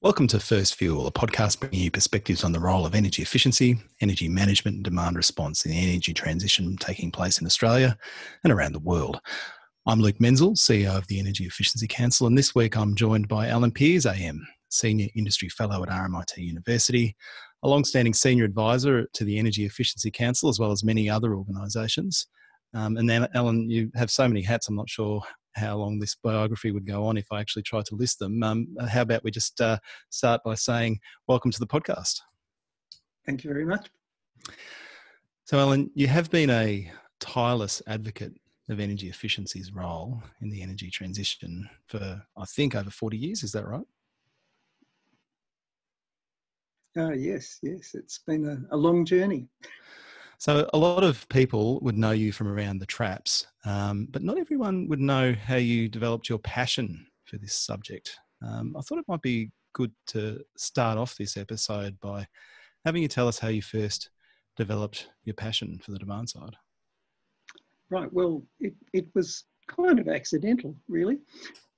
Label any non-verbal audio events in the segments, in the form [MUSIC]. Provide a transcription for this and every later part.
Welcome to First Fuel, a podcast bringing you perspectives on the role of energy efficiency, energy management, and demand response in the energy transition taking place in Australia and around the world. I'm Luke Menzel, CEO of the Energy Efficiency Council, and this week I'm joined by Alan Pears, AM, Senior Industry Fellow at RMIT University, a long-standing Senior Advisor to the Energy Efficiency Council, as well as many other organisations. Um, and then, Alan, you have so many hats, I'm not sure how long this biography would go on if I actually tried to list them. Um, how about we just uh, start by saying, Welcome to the podcast. Thank you very much. So, Alan, you have been a tireless advocate of energy efficiency's role in the energy transition for, I think, over 40 years. Is that right? Uh, yes, yes. It's been a, a long journey. So a lot of people would know you from around the traps, um, but not everyone would know how you developed your passion for this subject. Um, I thought it might be good to start off this episode by having you tell us how you first developed your passion for the demand side. Right. Well, it, it was kind of accidental, really.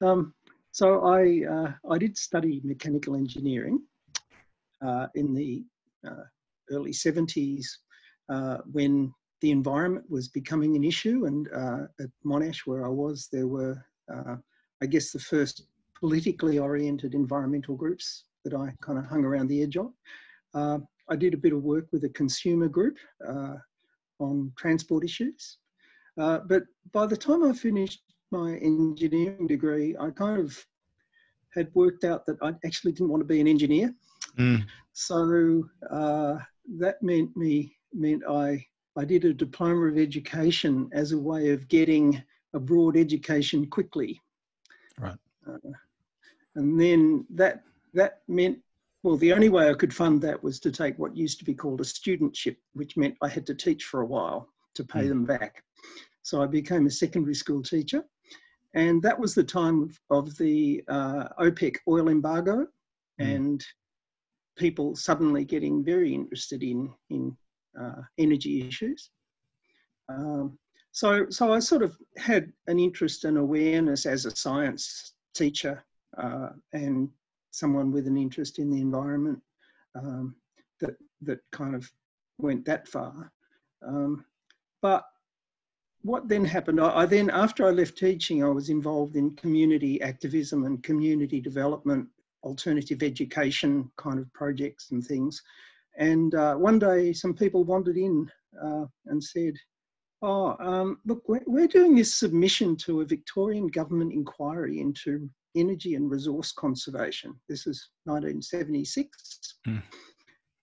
Um, so I uh, I did study mechanical engineering uh, in the uh, early 70s uh, when the environment was becoming an issue. And uh, at Monash, where I was, there were, uh, I guess, the first politically oriented environmental groups that I kind of hung around the edge of. Uh, I did a bit of work with a consumer group uh, on transport issues. Uh, but by the time I finished my engineering degree, I kind of had worked out that I actually didn't want to be an engineer. Mm. So that meant me meant I, I did a diploma of education as a way of getting a broad education quickly. Right. Uh, and then that, that meant, well, the only way I could fund that was to take what used to be called a studentship, which meant I had to teach for a while to pay mm. them back. So I became a secondary school teacher. And that was the time of, the uh, OPEC oil embargo mm. and people suddenly getting very interested in, in uh, energy issues. Um, so, so I sort of had an interest and awareness as a science teacher uh, and someone with an interest in the environment um, that that kind of went that far. Um, but what then happened? I, I, then, after I left teaching, I was involved in community activism and community development, alternative education kind of projects and things. And uh, one day, some people wandered in uh, and said, Oh, um, look, we're, we're, doing this submission to a Victorian government inquiry into energy and resource conservation. This is 1976. Mm.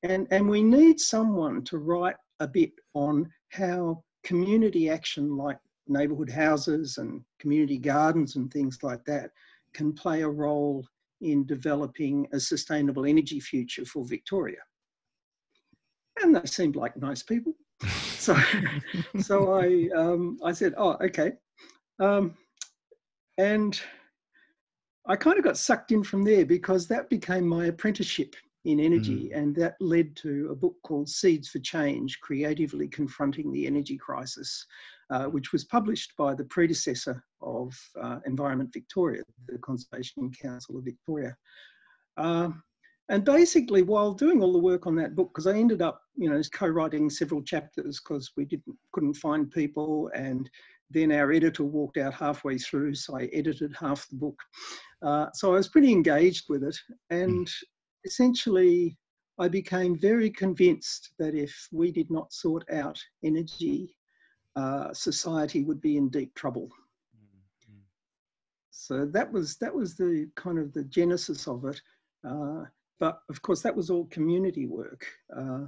And, and we need someone to write a bit on how community action like neighbourhood houses and community gardens and things like that can play a role in developing a sustainable energy future for Victoria and they seemed like nice people. [LAUGHS] so, so I, um, I said, oh, okay. Um, and I kind of got sucked in from there because that became my apprenticeship in energy, mm. and that led to a book called Seeds for Change Creatively Confronting the Energy Crisis, uh, which was published by the predecessor of uh, Environment Victoria, the Conservation Council of Victoria. Uh, and basically, while doing all the work on that book, because I ended up, you know, co-writing several chapters because we didn't couldn't find people, and then our editor walked out halfway through, so I edited half the book. Uh, so I was pretty engaged with it, and essentially, I became very convinced that if we did not sort out energy, uh, society would be in deep trouble. Mm-hmm. So that was that was the kind of the genesis of it. Uh, but of course, that was all community work. Uh,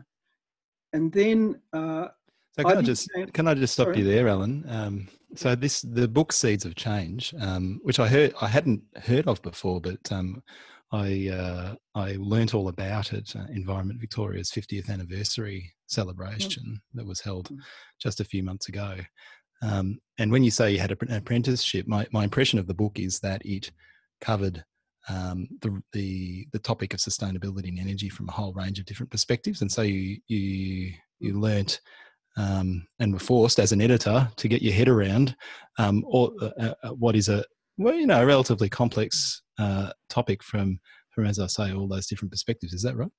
and then. Uh, so can I, I just can I just stop sorry? you there, Alan? Um, so this the book Seeds of Change, um, which I heard I hadn't heard of before, but um, I uh, I learnt all about it. Uh, Environment Victoria's 50th anniversary celebration mm. that was held mm. just a few months ago. Um, and when you say you had an apprenticeship, my, my impression of the book is that it covered um, the, the the topic of sustainability and energy from a whole range of different perspectives, and so you you you learnt um, and were forced as an editor to get your head around um, or uh, uh, what is a well you know a relatively complex uh, topic from, from, as I say, all those different perspectives. Is that right?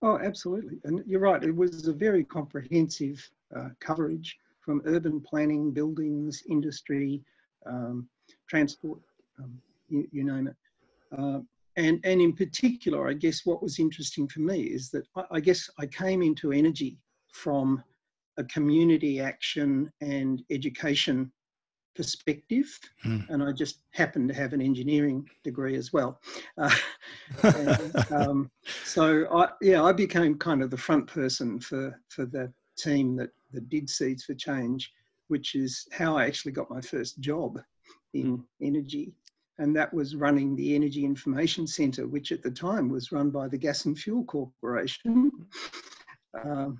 Oh, absolutely. And you're right. It was a very comprehensive uh, coverage from urban planning, buildings, industry, um, transport, um, you, you, name it. Uh, and, and in particular, I guess what was interesting for me is that I, I guess I came into energy from a community action and education perspective, mm. and I just happened to have an engineering degree as well. [LAUGHS] Uh, and, um, so I, yeah, I became kind of the front person for for the team that that did Seeds for Change, which is how I actually got my first job in mm. energy. And that was running the Energy Information Centre, which at the time was run by the Gas and Fuel Corporation. Uh,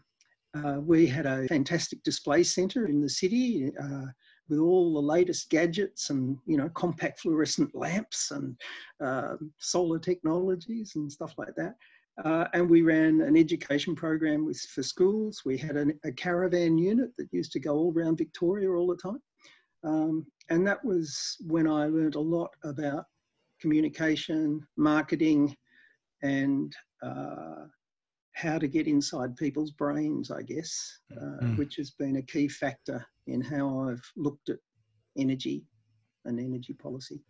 uh, we had a fantastic display centre in the city uh, with all the latest gadgets and you know compact fluorescent lamps and uh, solar technologies and stuff like that. Uh, and we ran an education program with, for schools. We had an, a caravan unit that used to go all around Victoria all the time. Um, and that was when I learned a lot about communication, marketing, and uh, how to get inside people's brains, I guess, uh, mm. which has been a key factor in how I've looked at energy and energy policy.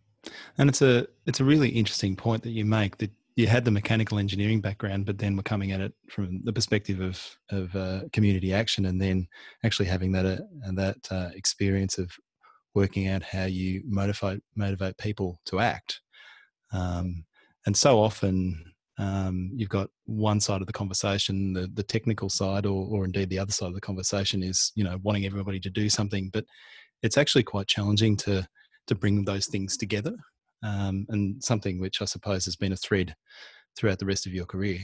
And it's a it's a really interesting point that you make that you had the mechanical engineering background, but then we're coming at it from the perspective of of uh, community action, and then actually having that uh, that uh, experience of working out how you motivate motivate people to act. Um, and so often um, you've got one side of the conversation, the, the technical side, or, or indeed the other side of the conversation is, you know, wanting everybody to do something. But it's actually quite challenging to to bring those things together, um, and something which I suppose has been a thread throughout the rest of your career.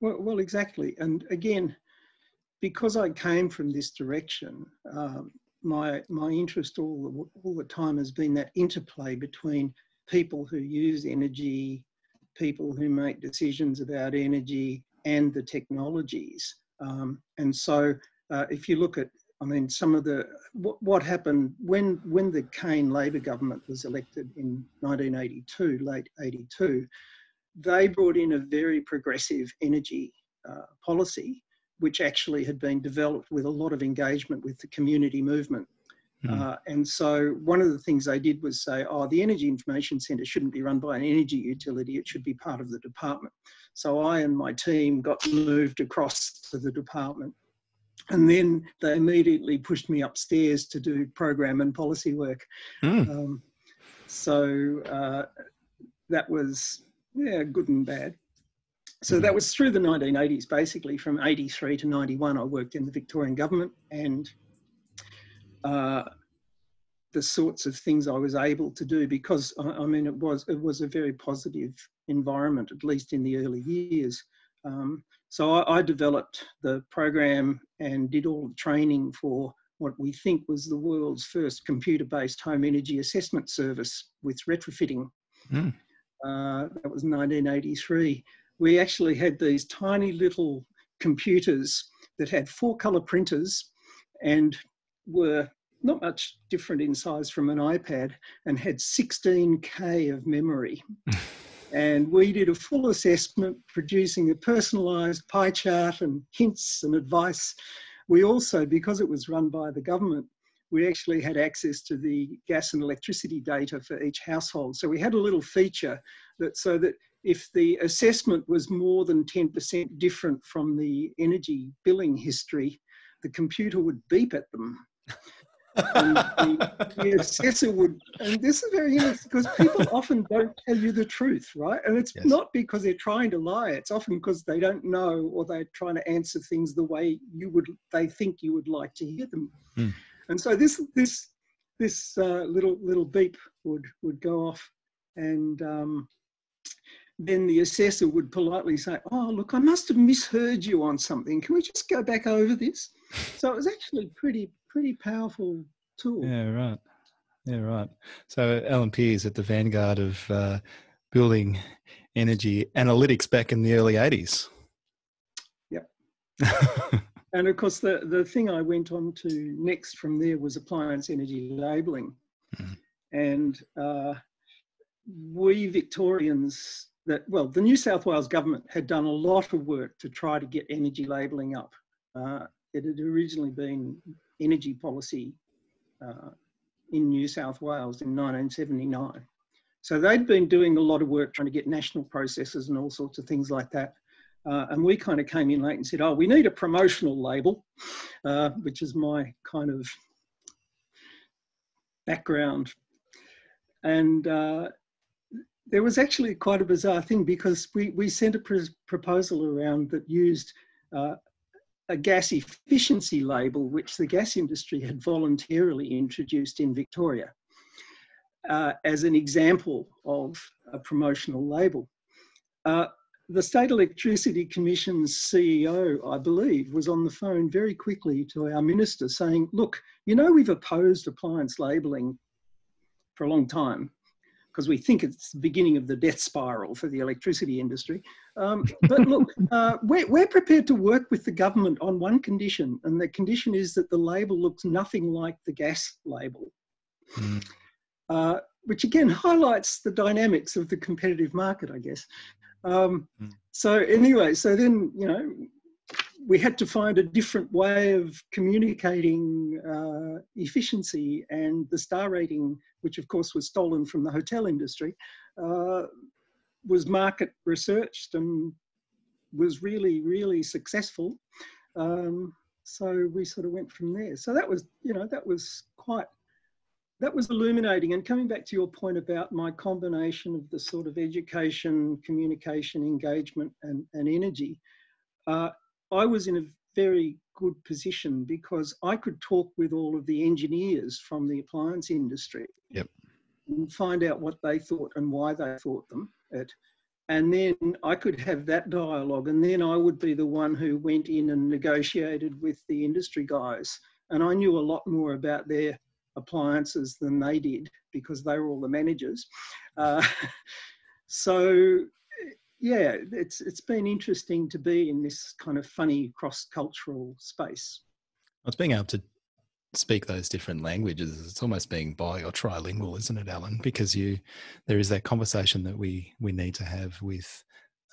Well, well exactly. And again, because I came from this direction, um, my my interest all the, all the time has been that interplay between people who use energy people who make decisions about energy and the technologies. Um, and so uh, if you look at, I mean, some of the, what, what happened when, when the Cain Labor government was elected in 1982, late 82, they brought in a very progressive energy uh, policy, which actually had been developed with a lot of engagement with the community movement. Mm. Uh, and so one of the things they did was say, oh, the Energy Information Centre shouldn't be run by an energy utility, it should be part of the department. So I and my team got moved across to the department. And then they immediately pushed me upstairs to do program and policy work. Mm. Um, so uh, that was, yeah, good and bad. So that hmm. was through the 1980s, basically from 83 to 91. I worked in the Victorian government and uh, the sorts of things I was able to do because I, I, mean it was it was a very positive environment at least in the early years. Um, so I, I, developed the program and did all the training for what we think was the world's first computer-based home energy assessment service with retrofitting. Mm. Uh, that was 1983. We actually had these tiny little computers that had four color printers and were not much different in size from an iPad and had 16K of memory. [LAUGHS] and we did a full assessment, producing a personalised pie chart and hints and advice. We also, because it was run by the government, we actually had access to the gas and electricity data for each household. So we had a little feature that so that if the assessment was more than 10% different from the energy billing history, the computer would beep at them and the, the, [LAUGHS] assessor would, and this is very interesting because people often don't tell you the truth, right? And it's yes. not because they're trying to lie; it's often because they don't know or they're trying to answer things the way you would, they think you would like to hear them. Mm. And so this this this uh, little little beep would would go off, and um, then the assessor would politely say, "Oh, look, I must have misheard you on something. Can we just go back over this?" [LAUGHS] So it was actually pretty pretty powerful tool. Yeah, right. Yeah, right. So L&P is at the vanguard of uh, building energy analytics back in the early 80s. Yep. [LAUGHS] and of course, the, the thing I went on to next from there was appliance energy labeling. Mm. And uh, we Victorians, that well, the New South Wales government had done a lot of work to try to get energy labelling up. Uh, it had originally been energy policy uh, in New South Wales in 1979. So they'd been doing a lot of work trying to get national processes and all sorts of things like that. Uh, and we kind of came in late and said, oh, we need a promotional label, uh, which is my kind of background. And uh, there was actually quite a bizarre thing because we, we sent a pr proposal around that used uh, a gas efficiency label, which the gas industry had voluntarily introduced in Victoria uh, as an example of a promotional label. Uh, the State Electricity Commission's CEO, I believe, was on the phone very quickly to our minister saying, look, you know, we've opposed appliance labelling for a long time because we think it's the beginning of the death spiral for the electricity industry. Um, but look, [LAUGHS] uh, we're, we're prepared to work with the government on one condition, and the condition is that the label looks nothing like the gas label. Mm. Uh, which again highlights the dynamics of the competitive market, I guess. Um, mm. So anyway, so then you know we had to find a different way of communicating uh, efficiency and the star rating, which of course was stolen from the hotel industry, uh, was market researched and was really, really successful. Um, so we sort of went from there. So that was, you know, that was quite, that was illuminating. And coming back to your point about my combination of the sort of education, communication, engagement, and, and energy, uh, I was in a very good position because I could talk with all of the engineers from the appliance industry. Yep. And find out what they thought and why they thought them it. And then I could have that dialogue, and then I would be the one who went in and negotiated with the industry guys. And I knew a lot more about their appliances than they did because they were all the managers. Uh, [LAUGHS] so yeah, it's it's been interesting to be in this kind of funny cross cultural space. It's being able to speak those different languages. It's almost being bi or trilingual, isn't it, Alan? Because you there is that conversation that we we need to have with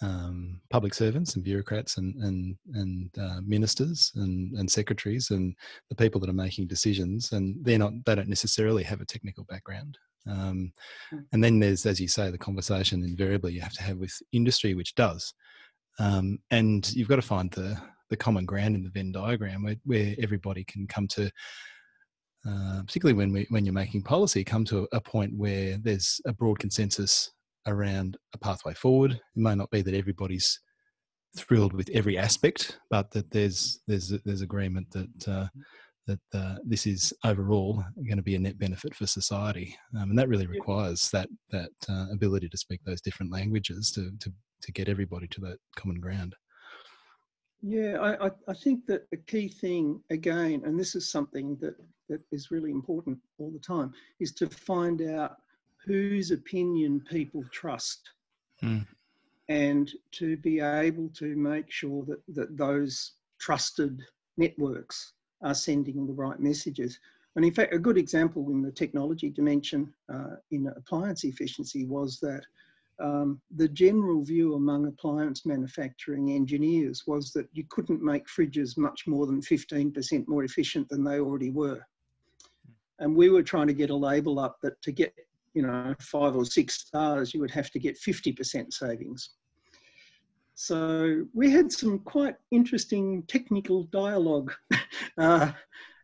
um, public servants and bureaucrats and and and uh, ministers and and secretaries and the people that are making decisions, and they're not they don't necessarily have a technical background. Um, hmm. and then there's, as you say, the conversation invariably you have to have with industry, which does. Um, and you've got to find the the common ground in the Venn diagram where, where everybody can come to, uh, particularly when we, when you're making policy, come to a point where there's a broad consensus around a pathway forward. It may not be that everybody's thrilled with every aspect, but that there's there's there's agreement that uh, that uh, this is overall going to be a net benefit for society, um, and that really requires that that uh, ability to speak those different languages to to to get everybody to that common ground. Yeah, I, I think that the key thing again, and this is something that that is really important all the time, is to find out whose opinion people trust. Mm. And to be able to make sure that, that those trusted networks are sending the right messages. And in fact, a good example in the technology dimension uh, in appliance efficiency was that um, the general view among appliance manufacturing engineers was that you couldn't make fridges much more than 15% more efficient than they already were. And we were trying to get a label up that to get, you know, five or six stars, you would have to get 50% savings. So we had some quite interesting technical dialogue [LAUGHS] uh,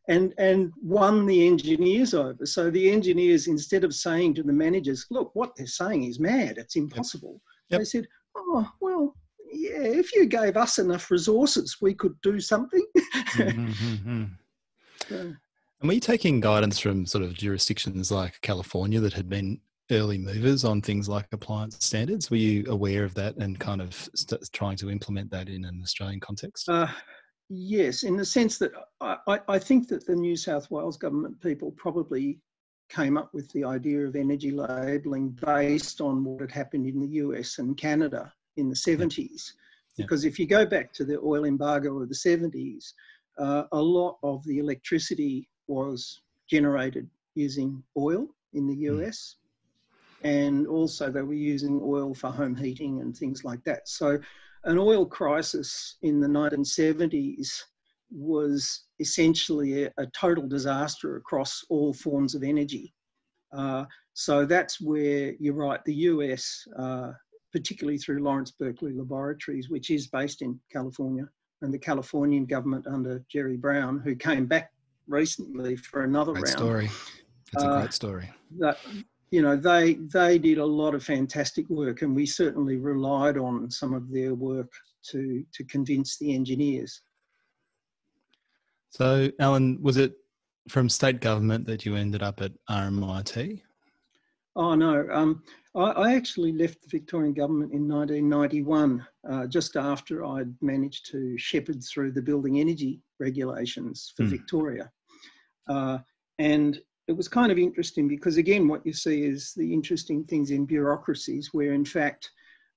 and, and won the engineers over. So the engineers, instead of saying to the managers, look, what they're saying is mad, it's impossible, yep. they said, oh, well, yeah, if you gave us enough resources, we could do something. [LAUGHS] mm-hmm. so, and were you taking guidance from sort of jurisdictions like California that had been early movers on things like appliance standards? Were you aware of that and kind of st- trying to implement that in an Australian context? Uh, yes, in the sense that I, I, think that the New South Wales government people probably came up with the idea of energy labelling based on what had happened in the US and Canada in the 70s. Yeah. Because if you go back to the oil embargo of the 70s, uh, a lot of the electricity was generated using oil in the US. And also they were using oil for home heating and things like that. So, an oil crisis in the 1970s was essentially a, a total disaster across all forms of energy. Uh, so that's where you're right. The US, uh, particularly through Lawrence Berkeley Laboratories, which is based in California, and the Californian government under Jerry Brown, who came back recently for another great round. story. It's a Uh, great story. That you know they they did a lot of fantastic work, and we certainly relied on some of their work to to convince the engineers. So, Alan, was it from state government that you ended up at RMIT? Oh no, um, I, I actually left the Victorian government in 1991, uh, just after I'd managed to shepherd through the building energy regulations for Hmm. Victoria. Uh, and it was kind of interesting because, again, what you see is the interesting things in bureaucracies where, in fact,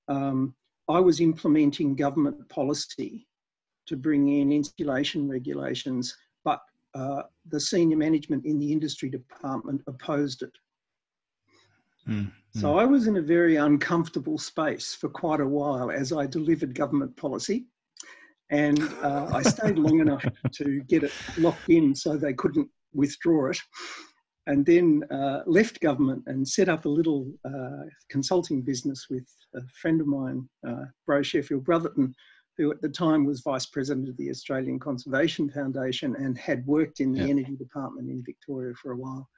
um, I was implementing government policy to bring in insulation regulations, but uh, the senior management in the industry department opposed it. Mm, So I was in a very uncomfortable space for quite a while as I delivered government policy. And uh, I stayed long [LAUGHS] enough to get it locked in so they couldn't withdraw it. And then uh, left government and set up a little uh, consulting business with a friend of mine, uh, Bro Sheffield Brotherton, who at the time was vice president of the Australian Conservation Foundation and had worked in the Yeah. energy department in Victoria for a while.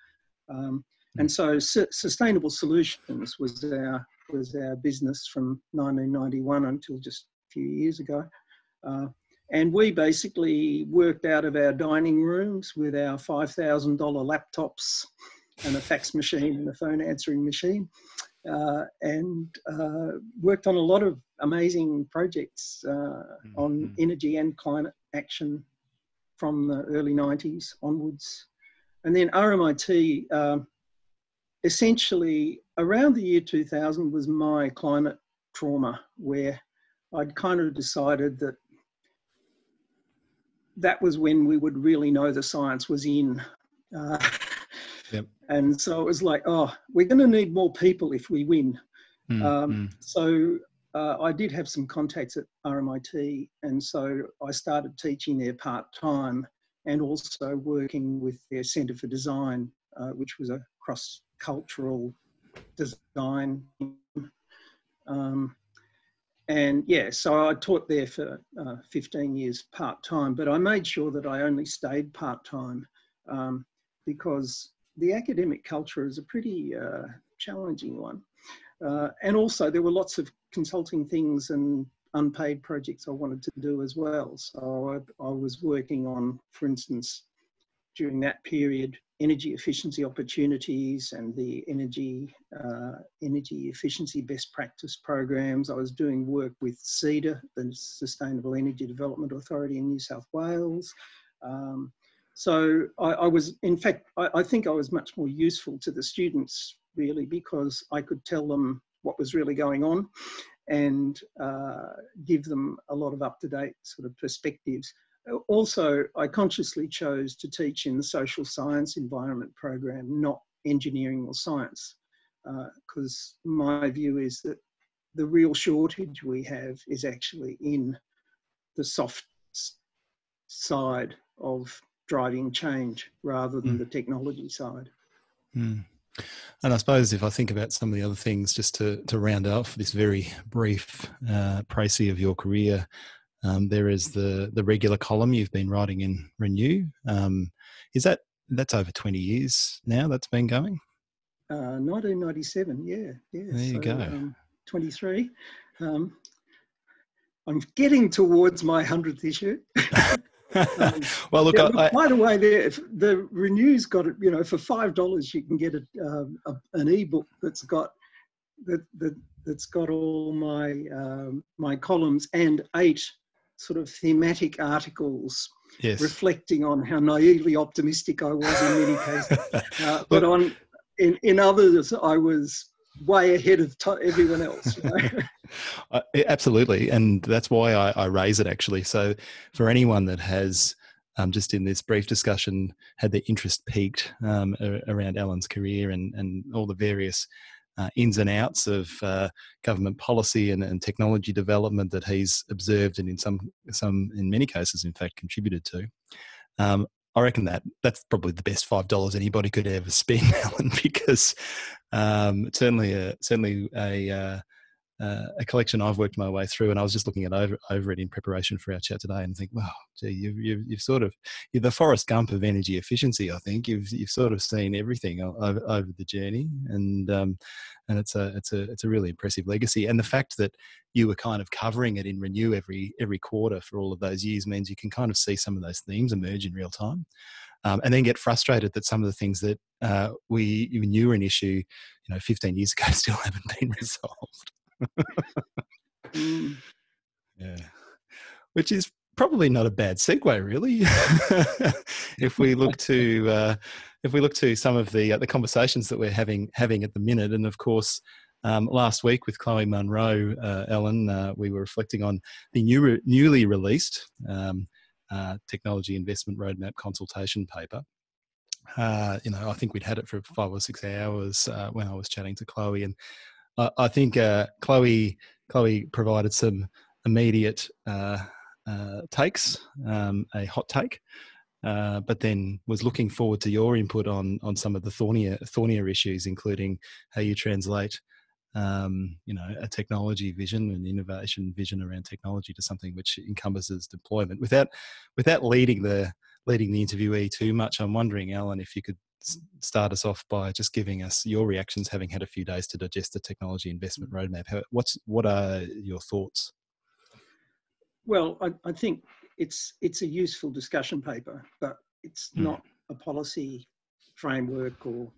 Um, and so Su- Sustainable Solutions was our, was our business from 1991 until just a few years ago. And we basically worked out of our dining rooms with our $5,000 laptops and a fax machine and a phone answering machine. Uh, and uh, worked on a lot of amazing projects uh, on Mhm. energy and climate action from the early 90s onwards. And then RMIT, um, essentially around the year 2000 was my climate trauma, where I'd kind of decided that that was when we would really know the science was in. Uh, [LAUGHS] Yep. And so it was like, oh, we're going to need more people if we win. Mm, Um, mm. So uh, I did have some contacts at RMIT, and so I started teaching there part time and also working with their Centre for Design, uh, which was a cross cultural design. Um, and yeah, so I taught there for uh, 15 years part time, but I made sure that I only stayed part time um, because the academic culture is a pretty uh, challenging one. Uh, and also, there were lots of consulting things and unpaid projects I wanted to do as well. So I, I was working on, for instance, during that period, energy efficiency opportunities and the energy uh, energy efficiency best practice programs. I was doing work with SEDA, the Sustainable Energy Development Authority in New South Wales. Um, so I, I, was, in fact, I, I think I was much more useful to the students really because I could tell them what was really going on and uh, give them a lot of up-to-date sort of perspectives. Also, I consciously chose to teach in the social science environment program, not engineering or science, because uh, my view is that the real shortage we have is actually in the soft side of driving change rather than mm. the technology side. Mm. And I suppose if I think about some of the other things, just to, to round off this very brief uh, précis of your career, um, there is the the regular column you've been writing in Renew. Um, is that that's over twenty years now? That's been going. Uh, 1997, yeah, yeah. There you go. Um, 23. Um, I'm getting towards my hundredth issue. [LAUGHS] [LAUGHS] well, look, yeah, I, by the way, there the Renew's got it. You know, for five dollars, you can get a, um, a, an ebook that's got that, that that's got all my um, my columns and eight sort of thematic articles yes. reflecting on how naively optimistic I was in many cases. [LAUGHS] Uh, but on in, in others, I was way ahead of t- everyone else. You know? [LAUGHS] uh, absolutely, and that's why I, I, raise it actually. So, for anyone that has um, just in this brief discussion had their interest peaked um, around Alan's career and and all the various uh, ins and outs of uh, government policy and, and, technology development that he's observed and in some some in many cases in fact contributed to. Um, I reckon that that's probably the best five dollars anybody could ever spend, [LAUGHS] Alan, because um, certainly a, certainly a uh, a collection I've worked my way through, and I was just looking at over over it in preparation for our chat today, and think, wow, gee, you've, you've, you've sort of you're the Forrest Gump of energy efficiency. I think you've you've sort of seen everything over, over the journey, and um, and it's a it's a it's a really impressive legacy. And the fact that you were kind of covering it in Renew every every quarter for all of those years means you can kind of see some of those themes emerge in real time. Um, and then get frustrated that some of the things that uh, we knew were an issue, you know, 15 years ago [LAUGHS] still haven't been resolved. Mm. Yeah. Which is probably not a bad segue, really. [LAUGHS] if we look to uh, if we look to some of the uh, the conversations that we're having having at the minute, and of course. Um, last week with Chloe Munro, uh, Alan, uh, we were reflecting on the new re- newly released um, uh, technology investment roadmap consultation paper. Uh, you know, I think we'd had it for five or six hours when I was chatting to Chloe, and I, I think uh, Chloe Chloe provided some immediate uh, uh, takes, um, a hot take, uh, but then was looking forward to your input on on some of the thornier thornier issues, including how you translate. Um, you know, a technology vision and innovation vision around technology to something which encompasses deployment. Without, without leading the leading the interviewee too much, I'm wondering, Alan, if you could start us off by just giving us your reactions, having had a few days to digest the technology investment roadmap. How, what's what are your thoughts? Well, I, I think it's it's a useful discussion paper, but it's mm. not a policy framework or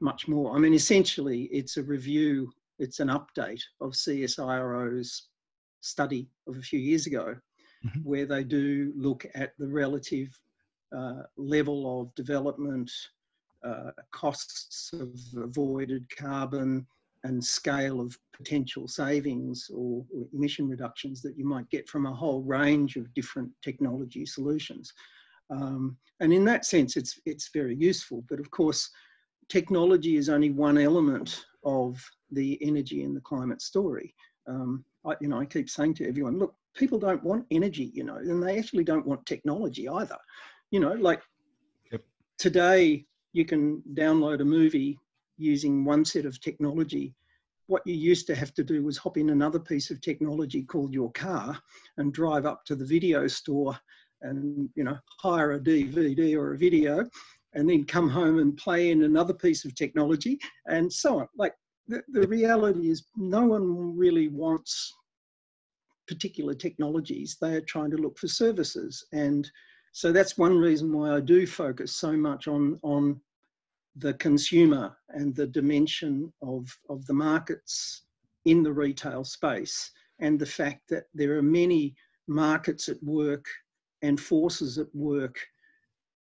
much more. I mean, essentially, it's a review, it's an update of CSIRO's study of a few years ago, mm-hmm. where they do look at the relative level of development, uh, costs of avoided carbon, and scale of potential savings or, or, emission reductions that you might get from a whole range of different technology solutions. Um, and in that sense, it's, it's very useful. But of course, technology is only one element of the energy and the climate story. Um, I, you know, I keep saying to everyone, look, people don't want energy, you know, and they actually don't want technology either you know, like yep. today you can download a movie using one set of technology. What you used to have to do was hop in another piece of technology called your car and drive up to the video store and you know hire a DVD or a video and then come home and play in another piece of technology and so on. Like the, the reality is no one really wants particular technologies. They are trying to look for services and so that's one reason why I do focus so much on, on the consumer and the dimension of, of the markets in the retail space and the fact that there are many markets at work and forces at work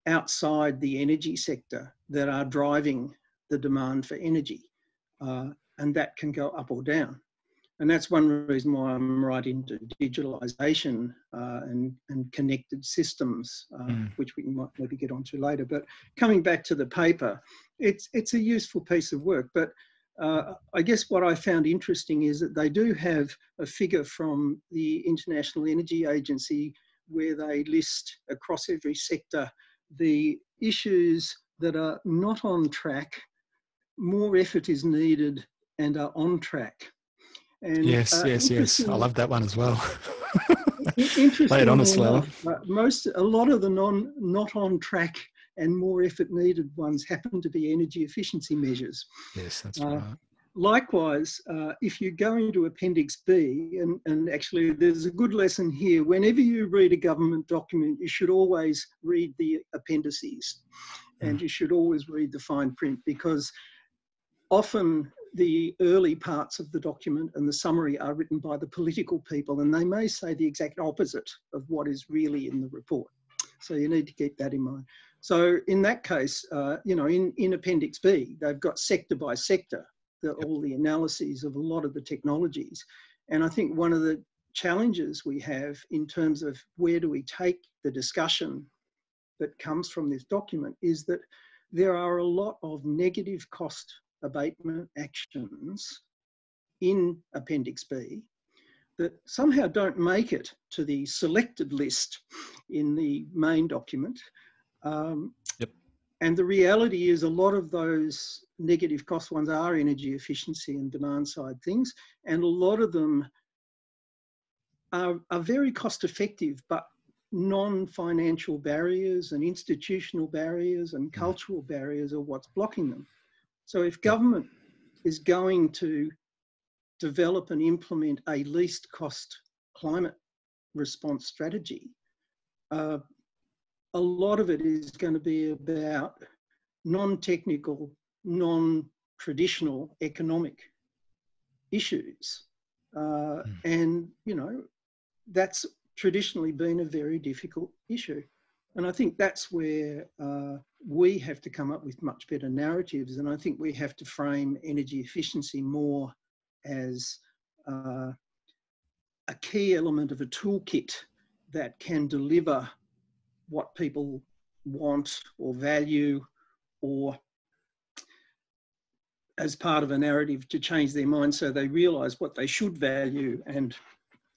outside the energy sector that are driving the demand for energy. Uh, and that can go up or down and that's one reason why I'm right into digitalization uh, and, and connected systems, uh, mm. which we might maybe get onto later. But coming back to the paper, it's, it's a useful piece of work. But uh, I guess what I found interesting is that they do have a figure from the International Energy Agency where they list across every sector the issues that are not on track, more effort is needed, and are on track. And, yes, uh, yes, yes. I love that one as well. interesting. Lay it on us, uh, Most, a lot of the non, not on track and more effort needed ones happen to be energy efficiency measures. Yes, that's uh, right. Likewise, uh, if you go into Appendix B, and, and actually there's a good lesson here, whenever you read a government document, you should always read the appendices and mm. you should always read the fine print because often the early parts of the document and the summary are written by the political people, and they may say the exact opposite of what is really in the report. So you need to keep that in mind. So in that case, uh, you know, in, in Appendix B, they've got sector by sector, the, yep. all the analyses of a lot of the technologies. And I think one of the challenges we have in terms of where do we take the discussion that comes from this document is that there are a lot of negative cost abatement actions in Appendix B that somehow don't make it to the selected list in the main document. Um, yep. And the reality is, a lot of those negative cost ones are energy efficiency and demand side things, and a lot of them are, are very cost effective, but non financial barriers and institutional barriers and mm. cultural barriers are what's blocking them. So, if government is going to develop and implement a least cost climate response strategy, uh, a lot of it is going to be about non technical, non traditional economic issues. Uh, mm. And, you know, that's traditionally been a very difficult issue. And I think that's where uh, we have to come up with much better narratives. And I think we have to frame energy efficiency more as uh, a key element of a toolkit that can deliver what people want or value or as part of a narrative to change their mind so they realize what they should value and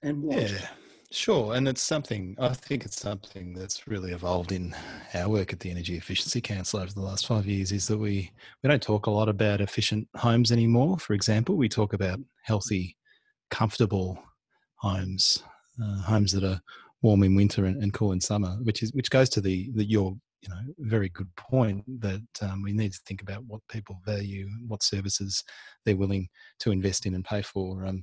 and want. Yeah. Sure, and it's something I think it's something that's really evolved in our work at the Energy Efficiency Council over the last five years. Is that we we don't talk a lot about efficient homes anymore. For example, we talk about healthy, comfortable homes, uh, homes that are warm in winter and, and, cool in summer, which is which goes to the, your you know very good point that um, we need to think about what people value, what services they're willing to invest in and pay for. Um,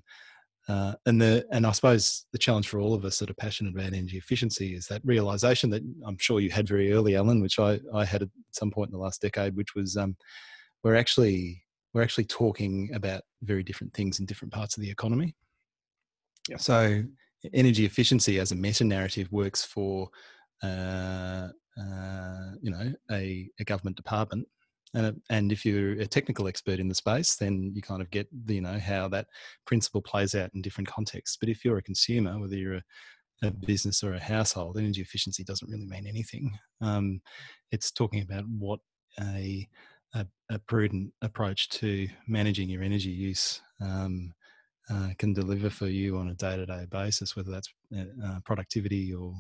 uh, and the and I suppose the challenge for all of us that are passionate about energy efficiency is that realization that I'm sure you had very early, Alan, which I, I had at some point in the last decade, which was um, we're actually we're actually talking about very different things in different parts of the economy. So energy efficiency as a meta narrative works for uh, uh, you know a, a government department and, and if you're a technical expert in the space, then you kind of get you know how that principle plays out in different contexts. But if you're a consumer, whether you're a, a business or a household, energy efficiency doesn't really mean anything. Um, it's talking about what a, a, a, prudent approach to managing your energy use um, uh, can deliver for you on a day-to-day basis, whether that's uh, uh productivity or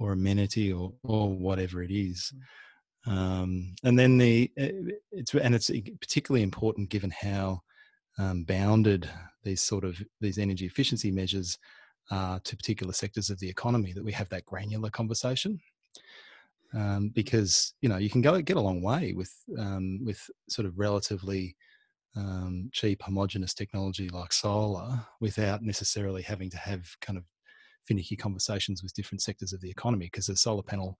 or amenity or or whatever it is. Um, and then the eh, it's and it's particularly important given how um, bounded these sort of these energy efficiency measures are to particular sectors of the economy that we have that granular conversation. Um, because you know you can go get a long way with um, with sort of relatively um, cheap homogenous technology like solar without necessarily having to have kind of finicky conversations with different sectors of the economy because a solar panel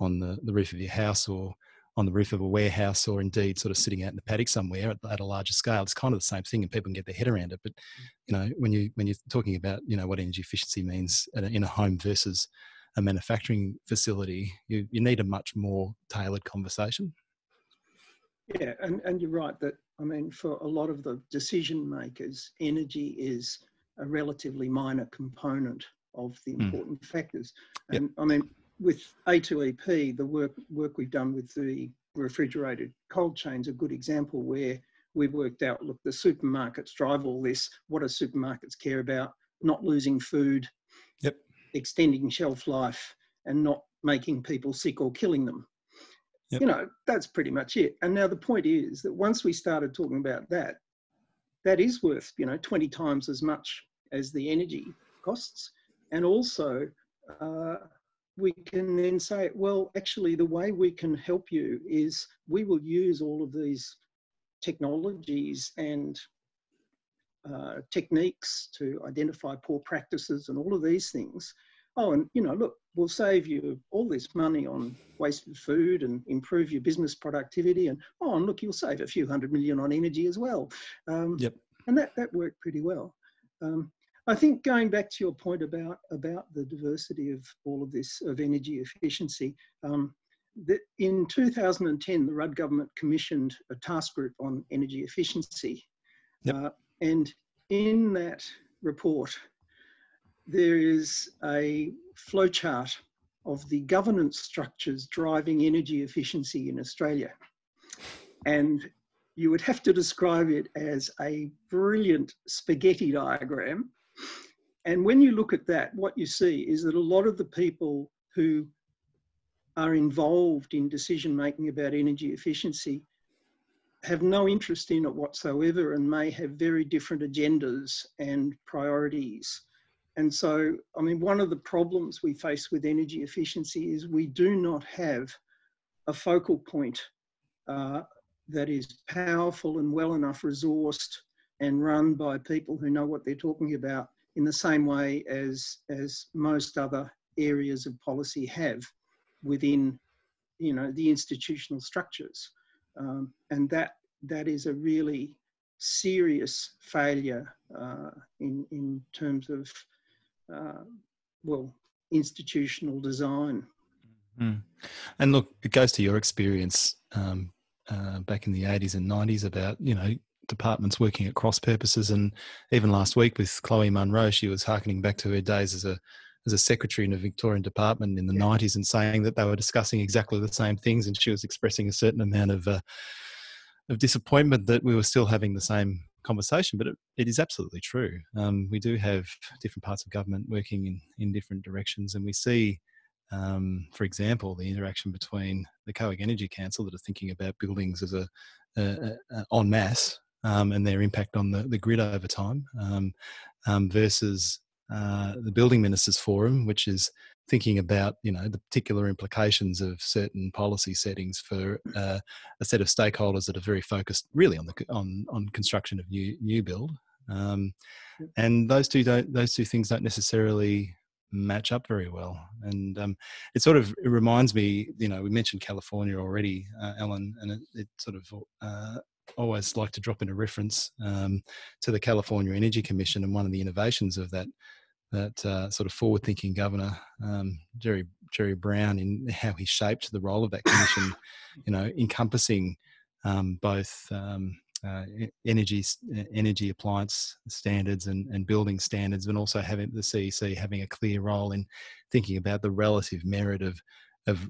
on the, the roof of your house or on the roof of a warehouse or indeed sort of sitting out in the paddock somewhere at, at, a larger scale it's kind of the same thing and people can get their head around it. But mm. you know when you when you're talking about you know what energy efficiency means in a home versus a manufacturing facility you, you need a much more tailored conversation. Yeah and, and you're right that i mean for a lot of the decision makers energy is a relatively minor component of the hmm. important mm. factors and yep. i mean with A2EP, the work work we've done with the refrigerated cold chains, a good example where we've worked out. Look, the supermarkets drive all this. What do supermarkets care about? Not losing food, yep. extending shelf life, and not making people sick or killing them. Yep. You know, that's pretty much it. And now the point is that once we started talking about that, that is worth you know 20 times as much as the energy costs, and also uh, we can then say, well, actually, the way we can help you is we will use all of these technologies and uh, techniques to identify poor practices and all of these things. Oh, and you know, look, we'll save you all this money on wasted food and improve your business productivity. And oh, and look, you'll save a few hundred million on energy as well. Um, yep. And that that worked pretty well. Um, I think going back to your point about about the diversity of all of this of energy efficiency, um, that in 2010 the Rudd government commissioned a task group on energy efficiency, yep. uh, and in that report there is a flowchart of the governance structures driving energy efficiency in Australia, and you would have to describe it as a brilliant spaghetti diagram. And when you look at that, what you see is that a lot of the people who are involved in decision making about energy efficiency have no interest in it whatsoever and may have very different agendas and priorities. And so, I mean, one of the problems we face with energy efficiency is we do not have a focal point uh, that is powerful and well enough resourced and run by people who know what they're talking about in the same way as, as most other areas of policy have within you know the institutional structures um, and that that is a really serious failure uh, in in terms of uh, well institutional design mm. and look it goes to your experience um, uh, back in the 80s and 90s about you know departments working at cross purposes and even last week with chloe munro she was harkening back to her days as a as a secretary in a Victorian department in the yeah. 90s and saying that they were discussing exactly the same things and she was expressing a certain amount of uh, of disappointment that we were still having the same conversation but it, it is absolutely true um, we do have different parts of government working in in different directions and we see um, for example the interaction between the COAG Energy Council that are thinking about buildings as a, a, a en masse um, and their impact on the, the grid over time um, um, versus uh, the Building Ministers Forum, which is thinking about you know the particular implications of certain policy settings for uh, a set of stakeholders that are very focused really on the on on construction of new new build. Um, and those two don't those two things don't necessarily match up very well. And um, it sort of it reminds me, you know, we mentioned California already, uh, Alan, and it, it sort of uh, always like to drop in a reference um, to the California Energy Commission and one of the innovations of that that uh, sort of forward-thinking governor, um, Jerry Jerry Brown, in how he shaped the role of that commission, you know, encompassing um, both um, uh, energy energy appliance standards and, and building standards, and also having the CEC having a clear role in thinking about the relative merit of of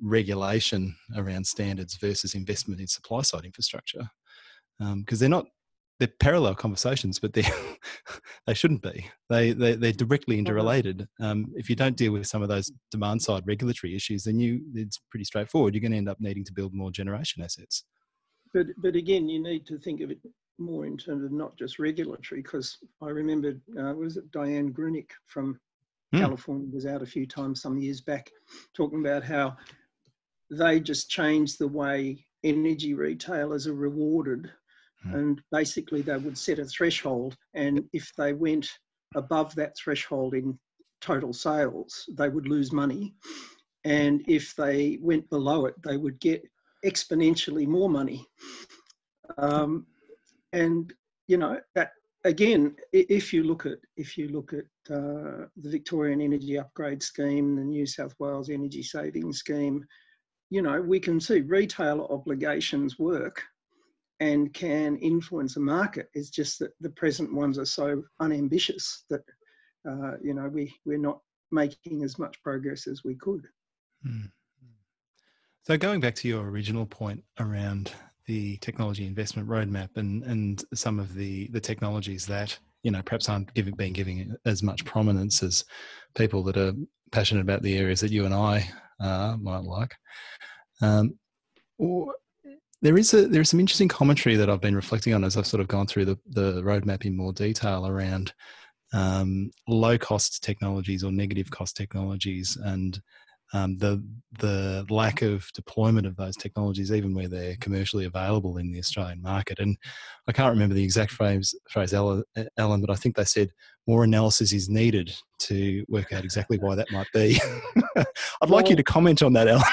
regulation around standards versus investment in supply side infrastructure because um, they're not they're parallel conversations, but they [LAUGHS] they shouldn't be. They they they're directly interrelated. Um, if you don't deal with some of those demand side regulatory issues, then you it's pretty straightforward. You're going to end up needing to build more generation assets. But but again, you need to think of it more in terms of not just regulatory, because I remember uh, was it Dian Grueneich from mm. California was out a few times some years back, talking about how they just changed the way energy retailers are rewarded Hmm. And basically, they would set a threshold, and if they went above that threshold in total sales, they would lose money. And if they went below it, they would get exponentially more money. Um, and you know that again, if you look at if you look at uh, the Victorian Energy Upgrade Scheme, the New South Wales Energy Savings Scheme, you know we can see retailer obligations work and can influence a market. It's just that the present ones are so unambitious that uh, you know we we're not making as much progress as we could. Hmm. So going back to your original point around the technology investment roadmap and and some of the the technologies that you know perhaps aren't giving, being given as much prominence as people that are passionate about the areas that you and I uh, might like. Um, there is a there's some interesting commentary that I've been reflecting on as I've sort of gone through the the roadmap in more detail around um, low cost technologies or negative cost technologies and um, the the lack of deployment of those technologies, even where they're commercially available in the Australian market. And I can't remember the exact phrase, phrase Alan, but I think they said more analysis is needed to work out exactly why that might be. [LAUGHS] I'd well, like you to comment on that, Alan.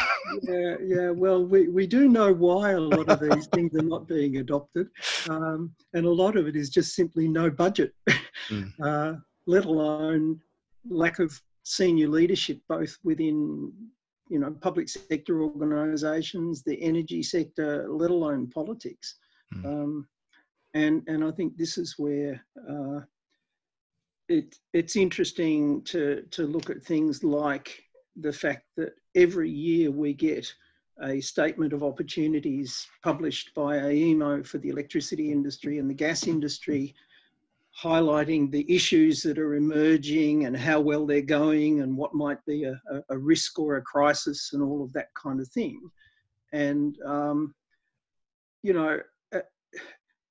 yeah, yeah. Well, we, we do know why a lot of these things are not being adopted, um, and a lot of it is just simply no budget, mm. uh, let alone lack of senior leadership, both within you know public sector organisations, the energy sector, let alone politics. Mm. Um, and and I think this is where uh, it it's interesting to to look at things like the fact that every year we get a statement of opportunities published by AEMO for the electricity industry and the gas industry, highlighting the issues that are emerging and how well they're going and what might be a, a risk or a crisis and all of that kind of thing. And, um, you know, a,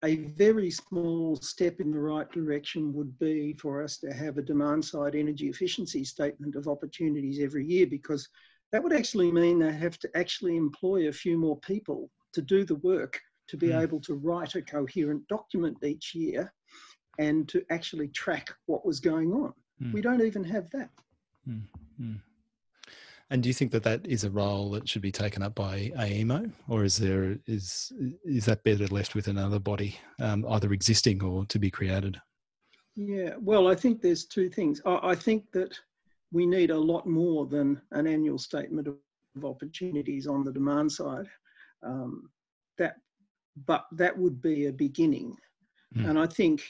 a very small step in the right direction would be for us to have a demand side energy efficiency statement of opportunities every year because that would actually mean they have to actually employ a few more people to do the work to be mm. able to write a coherent document each year and to actually track what was going on. Mm. We don't even have that. Mm. And do you think that that is a role that should be taken up by AEMO, or is there is is that better left with another body, um, either existing or to be created? Yeah, well, I think there's two things. I, I think that we need a lot more than an annual statement of, opportunities on the demand side. Um, that, but that would be a beginning. Mm. And I think,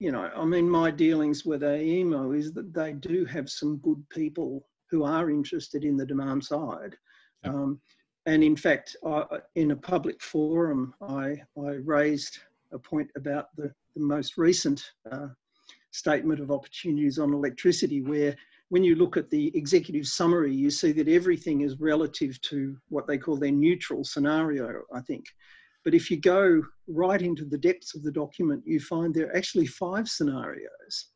you know, I mean, my dealings with AEMO is that they do have some good people who are interested in the demand side. Yep. Um, and in fact, I, in a public forum, I, I raised a point about the, the most recent uh, statement of opportunities on electricity, where when you look at the executive summary, you see that everything is relative to what they call their neutral scenario, I think. But if you go right into the depths of the document, you find there are actually five scenarios.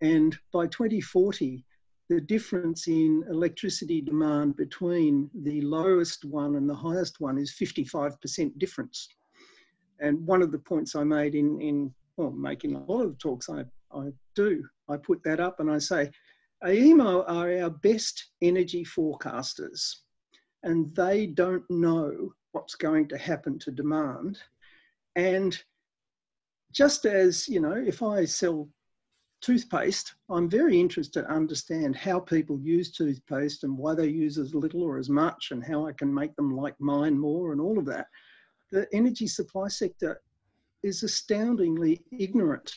And by 2040, the difference in electricity demand between the lowest one and the highest one is 55% difference. And one of the points I made in, in well, making a lot of the talks I, I do, I put that up and I say, AEMO are our best energy forecasters, and they don't know what's going to happen to demand. And just as, you know, if I sell toothpaste, I'm very interested to understand how people use toothpaste and why they use as little or as much and how I can make them like mine more and all of that. The energy supply sector is astoundingly ignorant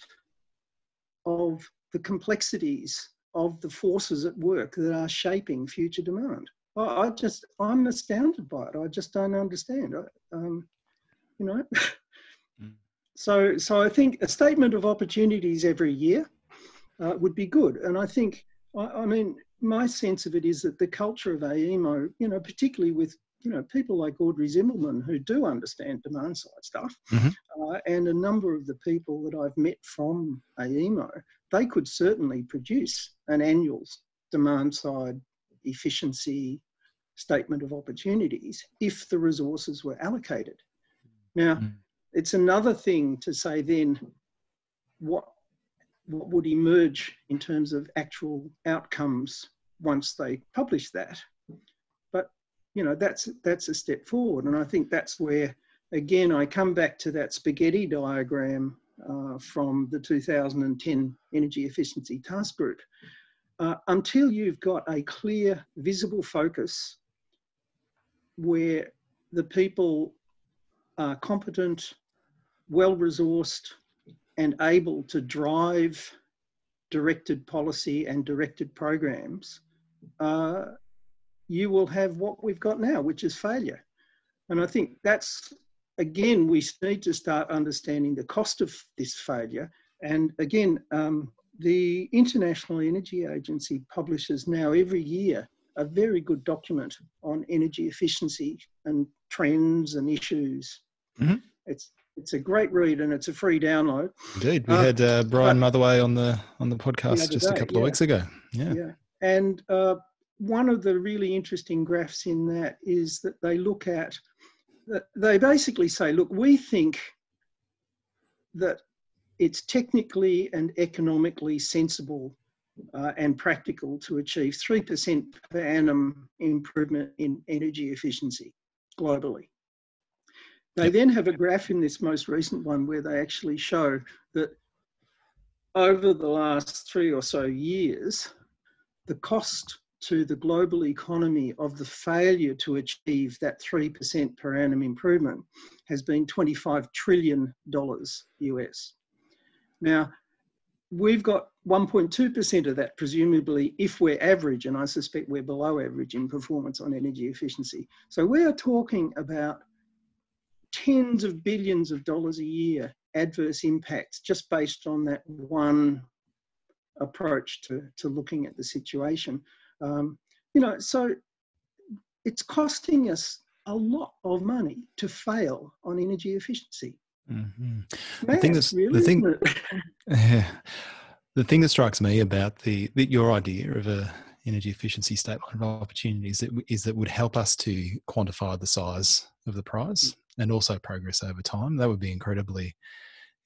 of the complexities of the forces at work that are shaping future demand. I, I just, I'm astounded by it. I just don't understand. Um, you know, mm. so so I think a statement of opportunities every year uh, would be good. And I think, I, I, mean, my sense of it is that the culture of AEMO, you know, particularly with you know people like Audrey Zibelman who do understand demand side stuff, mm-hmm. uh, and a number of the people that I've met from AEMO they could certainly produce an annual demand side efficiency statement of opportunities if the resources were allocated. Now, mm. it's another thing to say then what what would emerge in terms of actual outcomes once they publish that. But you know that's that's a step forward, and I think that's where again I come back to that spaghetti diagram uh, from the 2010 Energy Efficiency Task Group. Uh, until you've got a clear, visible focus where the people are competent, well resourced, and able to drive directed policy and directed programs, uh, you will have what we've got now, which is failure. And I think that's again, we need to start understanding the cost of this failure. And again, um, the International Energy Agency publishes now every year a very good document on energy efficiency and trends and issues. Mm-hmm. It's it's a great read and it's a free download. Indeed, we uh, had uh, Brian Motherway on the on the podcast the just day, a couple yeah. of weeks ago. Yeah, yeah, and uh, one of the really interesting graphs in that is that they look at they basically say, look, we think that it's technically and economically sensible uh, and practical to achieve 3% per annum improvement in energy efficiency globally. They then have a graph in this most recent one where they actually show that over the last three or so years, the cost to the global economy of the failure to achieve that 3% per annum improvement has been $25 trillion US. Now, we've got 1.2% of that, presumably, if we're average, and I suspect we're below average in performance on energy efficiency. So we are talking about tens of billions of dollars a year adverse impacts just based on that one approach to, to looking at the situation. Um, you know, so it's costing us a lot of money to fail on energy efficiency. Mm-hmm. the thing that's really, the thing, [LAUGHS] [LAUGHS] yeah, the thing that strikes me about the, the, your idea of a energy efficiency statement of opportunities that is that would help us to quantify the size of the prize and also progress over time. That would be incredibly,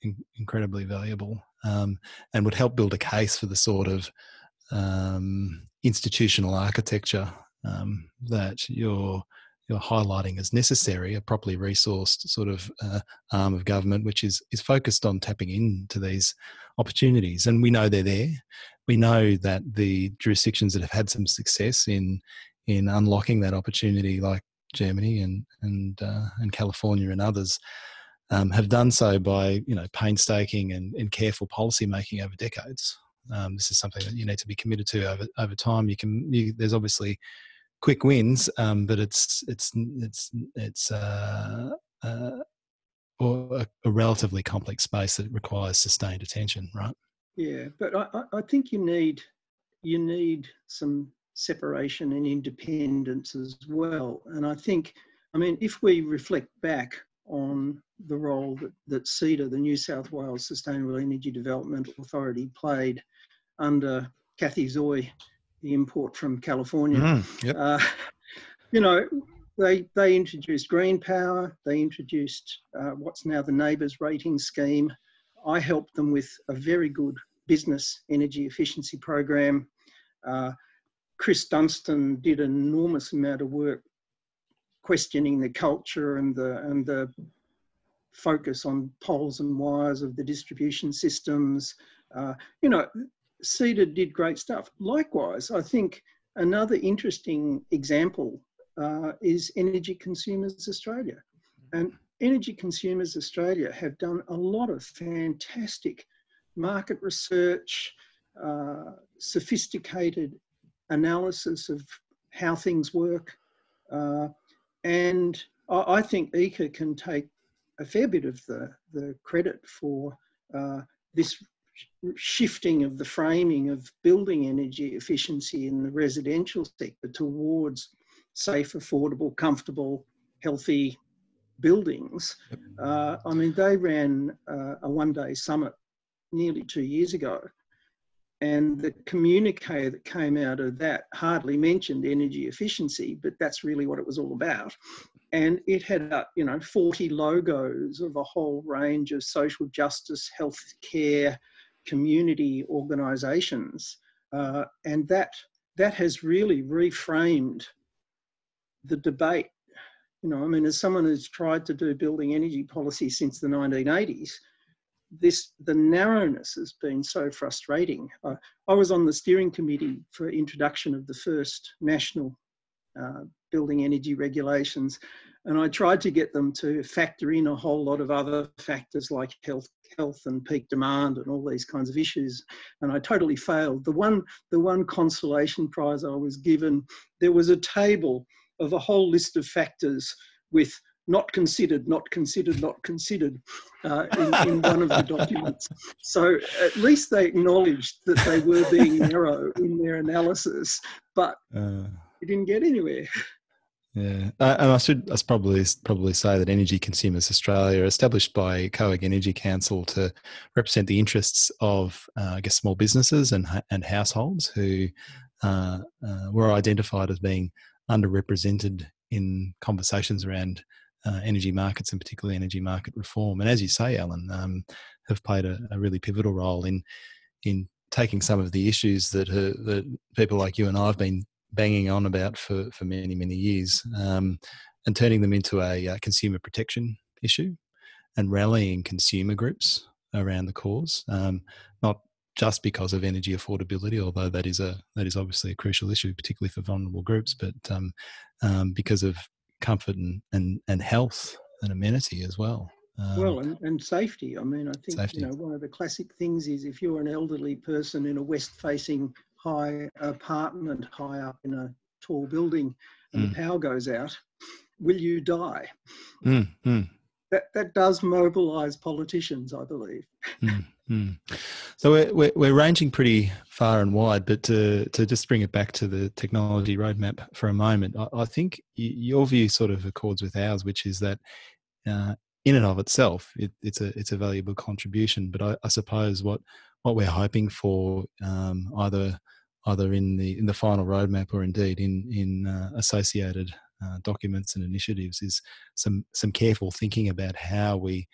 in, incredibly valuable, um, and would help build a case for the sort of um, institutional architecture um, that you're you're highlighting as necessary, a properly resourced sort of uh, arm of government, which is is focused on tapping into these opportunities. And we know they're there. We know that the jurisdictions that have had some success in in unlocking that opportunity, like Germany and and uh, and California and others, um, have done so by you know painstaking and, and careful policy making over decades. Um, this is something that you need to be committed to over over time. You can you, there's obviously quick wins, um, but it's it's it's it's uh, uh, or a, a, relatively complex space that requires sustained attention, right? Yeah, but I, I think you need you need some separation and independence as well. And I think, I mean, if we reflect back on the role that, that SEDA, the New South Wales Sustainable Energy Development Authority, played under Cathy Zoi the import from California. Mm, yep. uh, you know, they they introduced GreenPower. They introduced uh, what's now the NABERS rating scheme. I helped them with a very good business energy efficiency program. Uh, Chris Dunstan did an enormous amount of work questioning the culture and the and the focus on poles and wires of the distribution systems. Uh, you know, SEDA did great stuff. Likewise, I think another interesting example uh, is Energy Consumers Australia. And Energy Consumers Australia have done a lot of fantastic market research, uh, sophisticated analysis of how things work. Uh, and I, I, think ECA can take a fair bit of the, the credit for uh, this shifting of the framing of building energy efficiency in the residential sector towards safe, affordable, comfortable, healthy buildings. Uh, I mean, they ran uh, a one day summit nearly two years ago. And the communique that came out of that hardly mentioned energy efficiency, but that's really what it was all about. And it had, uh, you know, 40 logos of a whole range of social justice, health care, community organisations, uh, and that that has really reframed the debate. You know, I mean, as someone who's tried to do building energy policy since the 1980s, this the narrowness has been so frustrating. Uh, I was on the steering committee for introduction of the first national uh, building energy regulations, and I tried to get them to factor in a whole lot of other factors like health, health and peak demand and all these kinds of issues. And I totally failed. The one, the one consolation prize I was given, there was a table of a whole list of factors with not considered, not considered, not considered uh, in, in, one of the documents. So at least they acknowledged that they were being narrow in their analysis, but uh, didn't get anywhere. Yeah, uh, and I should I probably probably say that Energy Consumers Australia, established by COAG Energy Council to represent the interests of, uh, I guess, small businesses and and households who uh, uh, were identified as being underrepresented in conversations around uh, energy markets and particularly energy market reform. And as you say, Alan, um, have played a, a, really pivotal role in in taking some of the issues that that people like you and I have been banging on about for, for many, many years um, and turning them into a, uh, consumer protection issue and rallying consumer groups around the cause, um, not just because of energy affordability, although that is a that is obviously a crucial issue, particularly for vulnerable groups, but um, um because of comfort and, and, and health and amenity as well. Um, well, and, and safety. I mean, I think safety. you know one of the classic things is if you're an elderly person in a west-facing high apartment high up in a tall building and mm. the power goes out, will you die? Mm, mm. That, that does mobilize politicians, I believe. Mm, so we're, we're, we're, ranging pretty far and wide, but to, to just bring it back to the technology roadmap for a moment, I, I think your view sort of accords with ours, which is that uh, in and of itself, it, it's a it's a valuable contribution. But I, I suppose what what we're hoping for, um, either either in the in the final roadmap or indeed in in uh, associated uh, documents and initiatives, is some some careful thinking about how we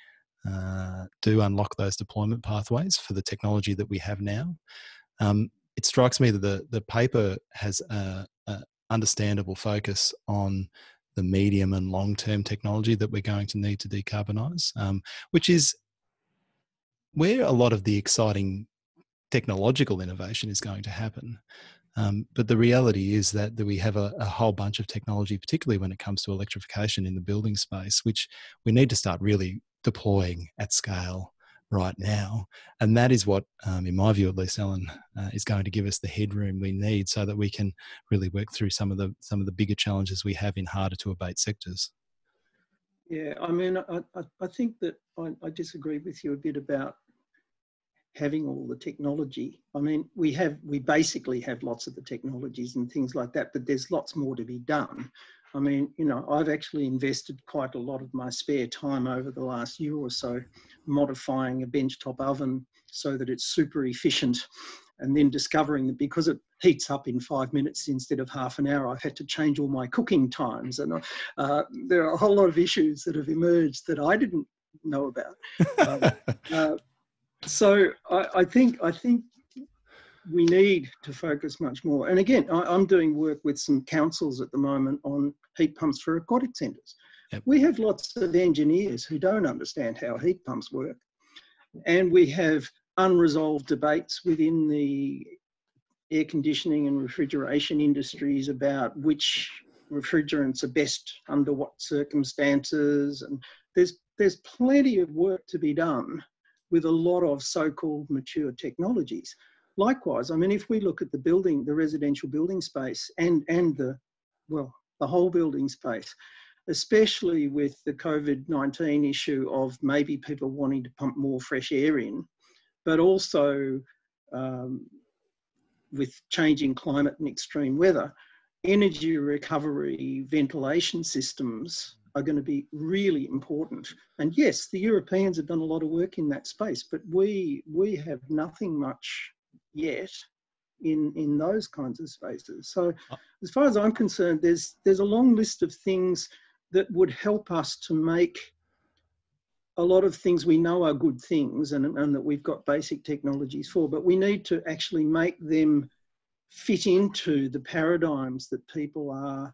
uh, do unlock those deployment pathways for the technology that we have now. Um, it strikes me that the the paper has a, a understandable focus on the medium and long term technology that we're going to need to decarbonize, um, which is where a lot of the exciting technological innovation is going to happen. Um, but the reality is that, that we have a, a, whole bunch of technology, particularly when it comes to electrification in the building space, which we need to start really deploying at scale right now. And that is what, um, in my view at least, Alan, uh, is going to give us the headroom we need so that we can really work through some of the some of the bigger challenges we have in harder to abate sectors. Yeah, I mean, I, I, I think that I, I disagree with you a bit about having all the technology. I mean, we have we basically have lots of the technologies and things like that, but there's lots more to be done. I mean, you know, I've actually invested quite a lot of my spare time over the last year or so modifying a benchtop oven so that it's super efficient and then discovering that because it heats up in five minutes instead of half an hour, I've had to change all my cooking times. And uh, there are a whole lot of issues that have emerged that I didn't know about. [LAUGHS] um, uh, so I, I, think I think we need to focus much more. And again, I, am doing work with some councils at the moment on heat pumps for aquatic centres. Yep. We have lots of engineers who don't understand how heat pumps work. And we have unresolved debates within the air conditioning and refrigeration industries about which refrigerants are best under what circumstances. And there's, there's plenty of work to be done with a lot of so-called mature technologies. Likewise, I mean, if we look at the building, the residential building space and, and the, well, the whole building space, especially with the COVID 19 issue of maybe people wanting to pump more fresh air in, but also um, with changing climate and extreme weather, energy recovery ventilation systems are going to be really important. And yes, the Europeans have done a lot of work in that space, but we we have nothing much yet in in those kinds of spaces. So, uh. as far as I'm concerned, there's there's a long list of things that would help us to make a lot of things we know are good things and, and that we've got basic technologies for, but we need to actually make them fit into the paradigms that people are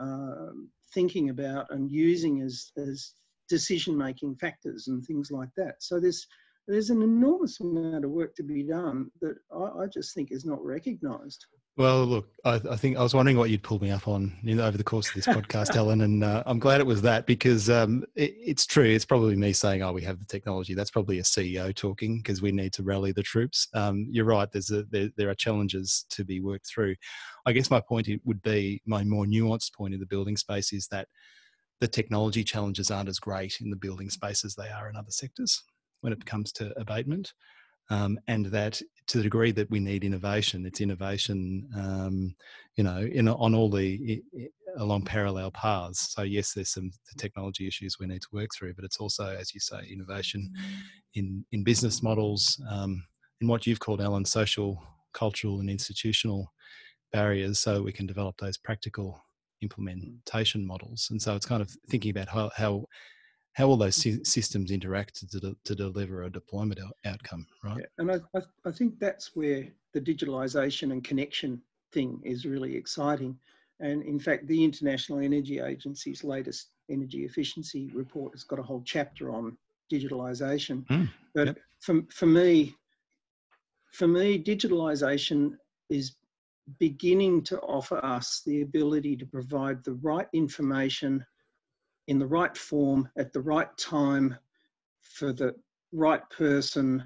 uh, thinking about and using as, as decision making factors and things like that. So there's there's an enormous amount of work to be done that I, I just think is not recognised. Well, look, I, I, think I was wondering what you'd pull me up on you know, over the course of this podcast, [LAUGHS] Alan, and uh, I'm glad it was that because um, it, it's true. It's probably me saying, "Oh, we have the technology." That's probably a CEO talking because we need to rally the troops. Um, you're right. There's a, there, there are challenges to be worked through. I guess my point would be my more nuanced point in the building space is that the technology challenges aren't as great in the building space as they are in other sectors when it comes to abatement um, and that to the degree that we need innovation, it's innovation, um, you know, in, on all the along parallel paths. So yes, there's some technology issues we need to work through, but it's also, as you say, innovation in in business models, um, in what you've called, Alan, social, cultural, and institutional barriers, so we can develop those practical implementation models. And so it's kind of thinking about how, how how all those systems interact to, to deliver a deployment outcome, right? Yeah, and I, I, think that's where the digitalization and connection thing is really exciting. And in fact, the International Energy Agency's latest energy efficiency report has got a whole chapter on digitalization. Mm, but yep. for, for me, for me, digitalization is beginning to offer us the ability to provide the right information in the right form at the right time for the right person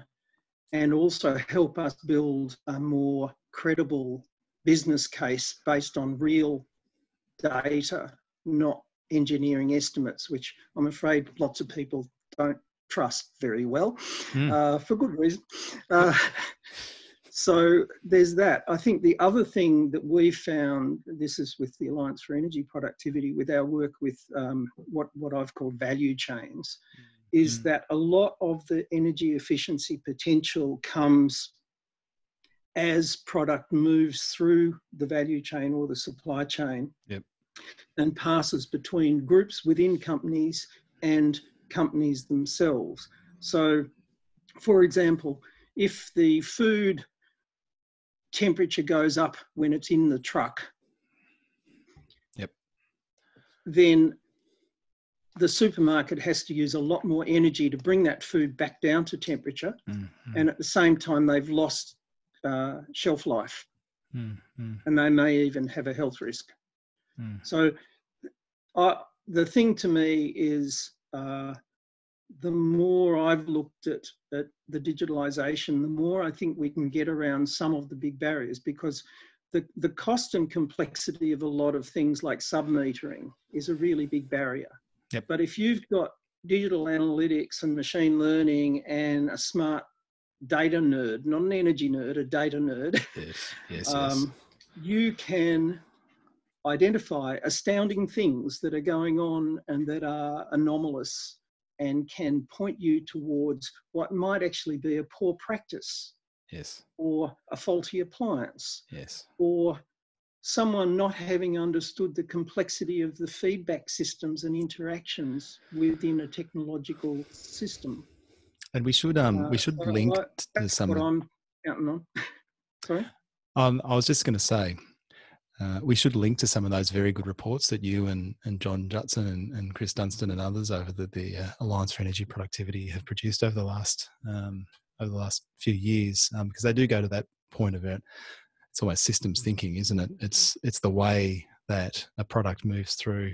and also help us build a more credible business case based on real data, not engineering estimates, which I'm afraid lots of people don't trust very well mm. uh, for good reason. Uh, so there's that. I think the other thing that we found, this is with the Alliance for Energy Productivity, with our work with um, what, what I've called value chains, mm. is mm. that a lot of the energy efficiency potential comes as product moves through the value chain or the supply chain yep. and passes between groups within companies and companies themselves. So, for example, if the food temperature goes up when it's in the truck, yep. then the supermarket has to use a lot more energy to bring that food back down to temperature. Mm-hmm. And at the same time, they've lost uh, shelf life. Mm-hmm. And they may even have a health risk. Mm. So, uh, the thing to me is uh, the more I've looked at, at the digitalization, the more I think we can get around some of the big barriers because the, the cost and complexity of a lot of things like submetering is a really big barrier. Yep. But if you've got digital analytics and machine learning and a smart data nerd, not an energy nerd, a data nerd, yes, yes, [LAUGHS] um, yes. you can identify astounding things that are going on and that are anomalous and can point you towards what might actually be a poor practice. Yes. Or a faulty appliance. Yes. Or someone not having understood the complexity of the feedback systems and interactions within a technological system. And we should um uh, we should link to some. What I'm counting on. [LAUGHS] Sorry. Um, I was just going to say uh, we should link to some of those very good reports that you and, and Jon Jutsen and, and Chris Dunstan and others over the, the uh, Alliance for Energy Productivity have produced over the last um, over the last few years um, because they do go to that point of it. It's almost systems thinking, isn't it? It's it's the way that a product moves through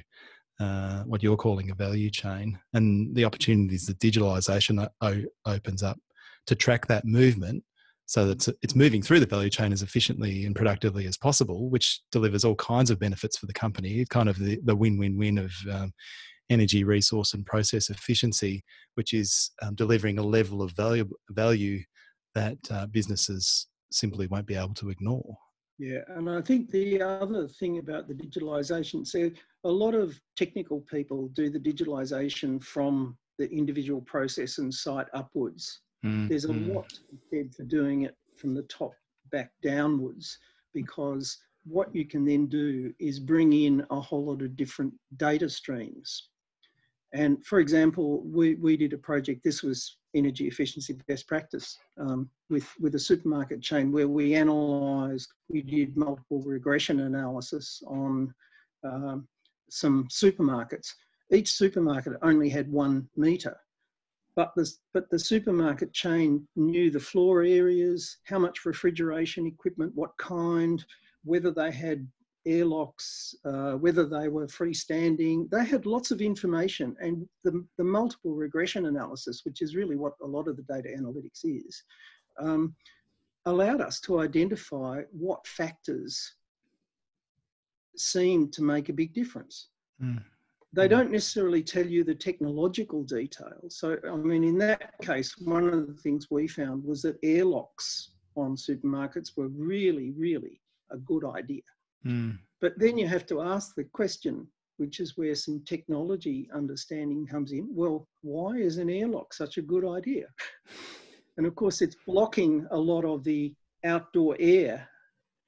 uh, what you're calling a value chain and the opportunities that digitalization o- opens up to track that movement so that it's moving through the value chain as efficiently and productively as possible, which delivers all kinds of benefits for the company. Kind of the, the win-win-win of um, energy, resource, and process efficiency, which is um, delivering a level of value value that uh, businesses simply won't be able to ignore. Yeah, and I think the other thing about the digitalization, so a lot of technical people do the digitalization from the individual process and site upwards. Mm, There's a mm. lot said for doing it from the top back downwards because what you can then do is bring in a whole lot of different data streams. And for example, we, we did a project, this was energy efficiency best practice um, with, with a supermarket chain where we analysed, we did multiple regression analysis on um, some supermarkets. Each supermarket only had one meter but the, but the supermarket chain knew the floor areas, how much refrigeration equipment, what kind, whether they had airlocks, uh, whether they were freestanding. They had lots of information and the, the multiple regression analysis, which is really what a lot of the data analytics is, um, allowed us to identify what factors seemed to make a big difference. Mm they hmm. don't necessarily tell you the technological details. So, I mean, in that case, one of the things we found was that airlocks on supermarkets were really, really a good idea. Mm. But then you have to ask the question, which is where some technology understanding comes in. Well, why is an airlock such a good idea? [LAUGHS] And of course, it's blocking a lot of the outdoor air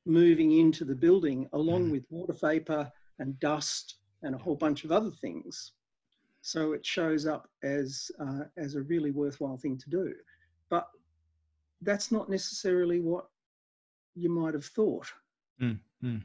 moving into the building, along mm. with water vapor and dust and a whole bunch of other things. So it shows up as, uh, as a really worthwhile thing to do. But that's not necessarily what you might have thought. Mm, mm.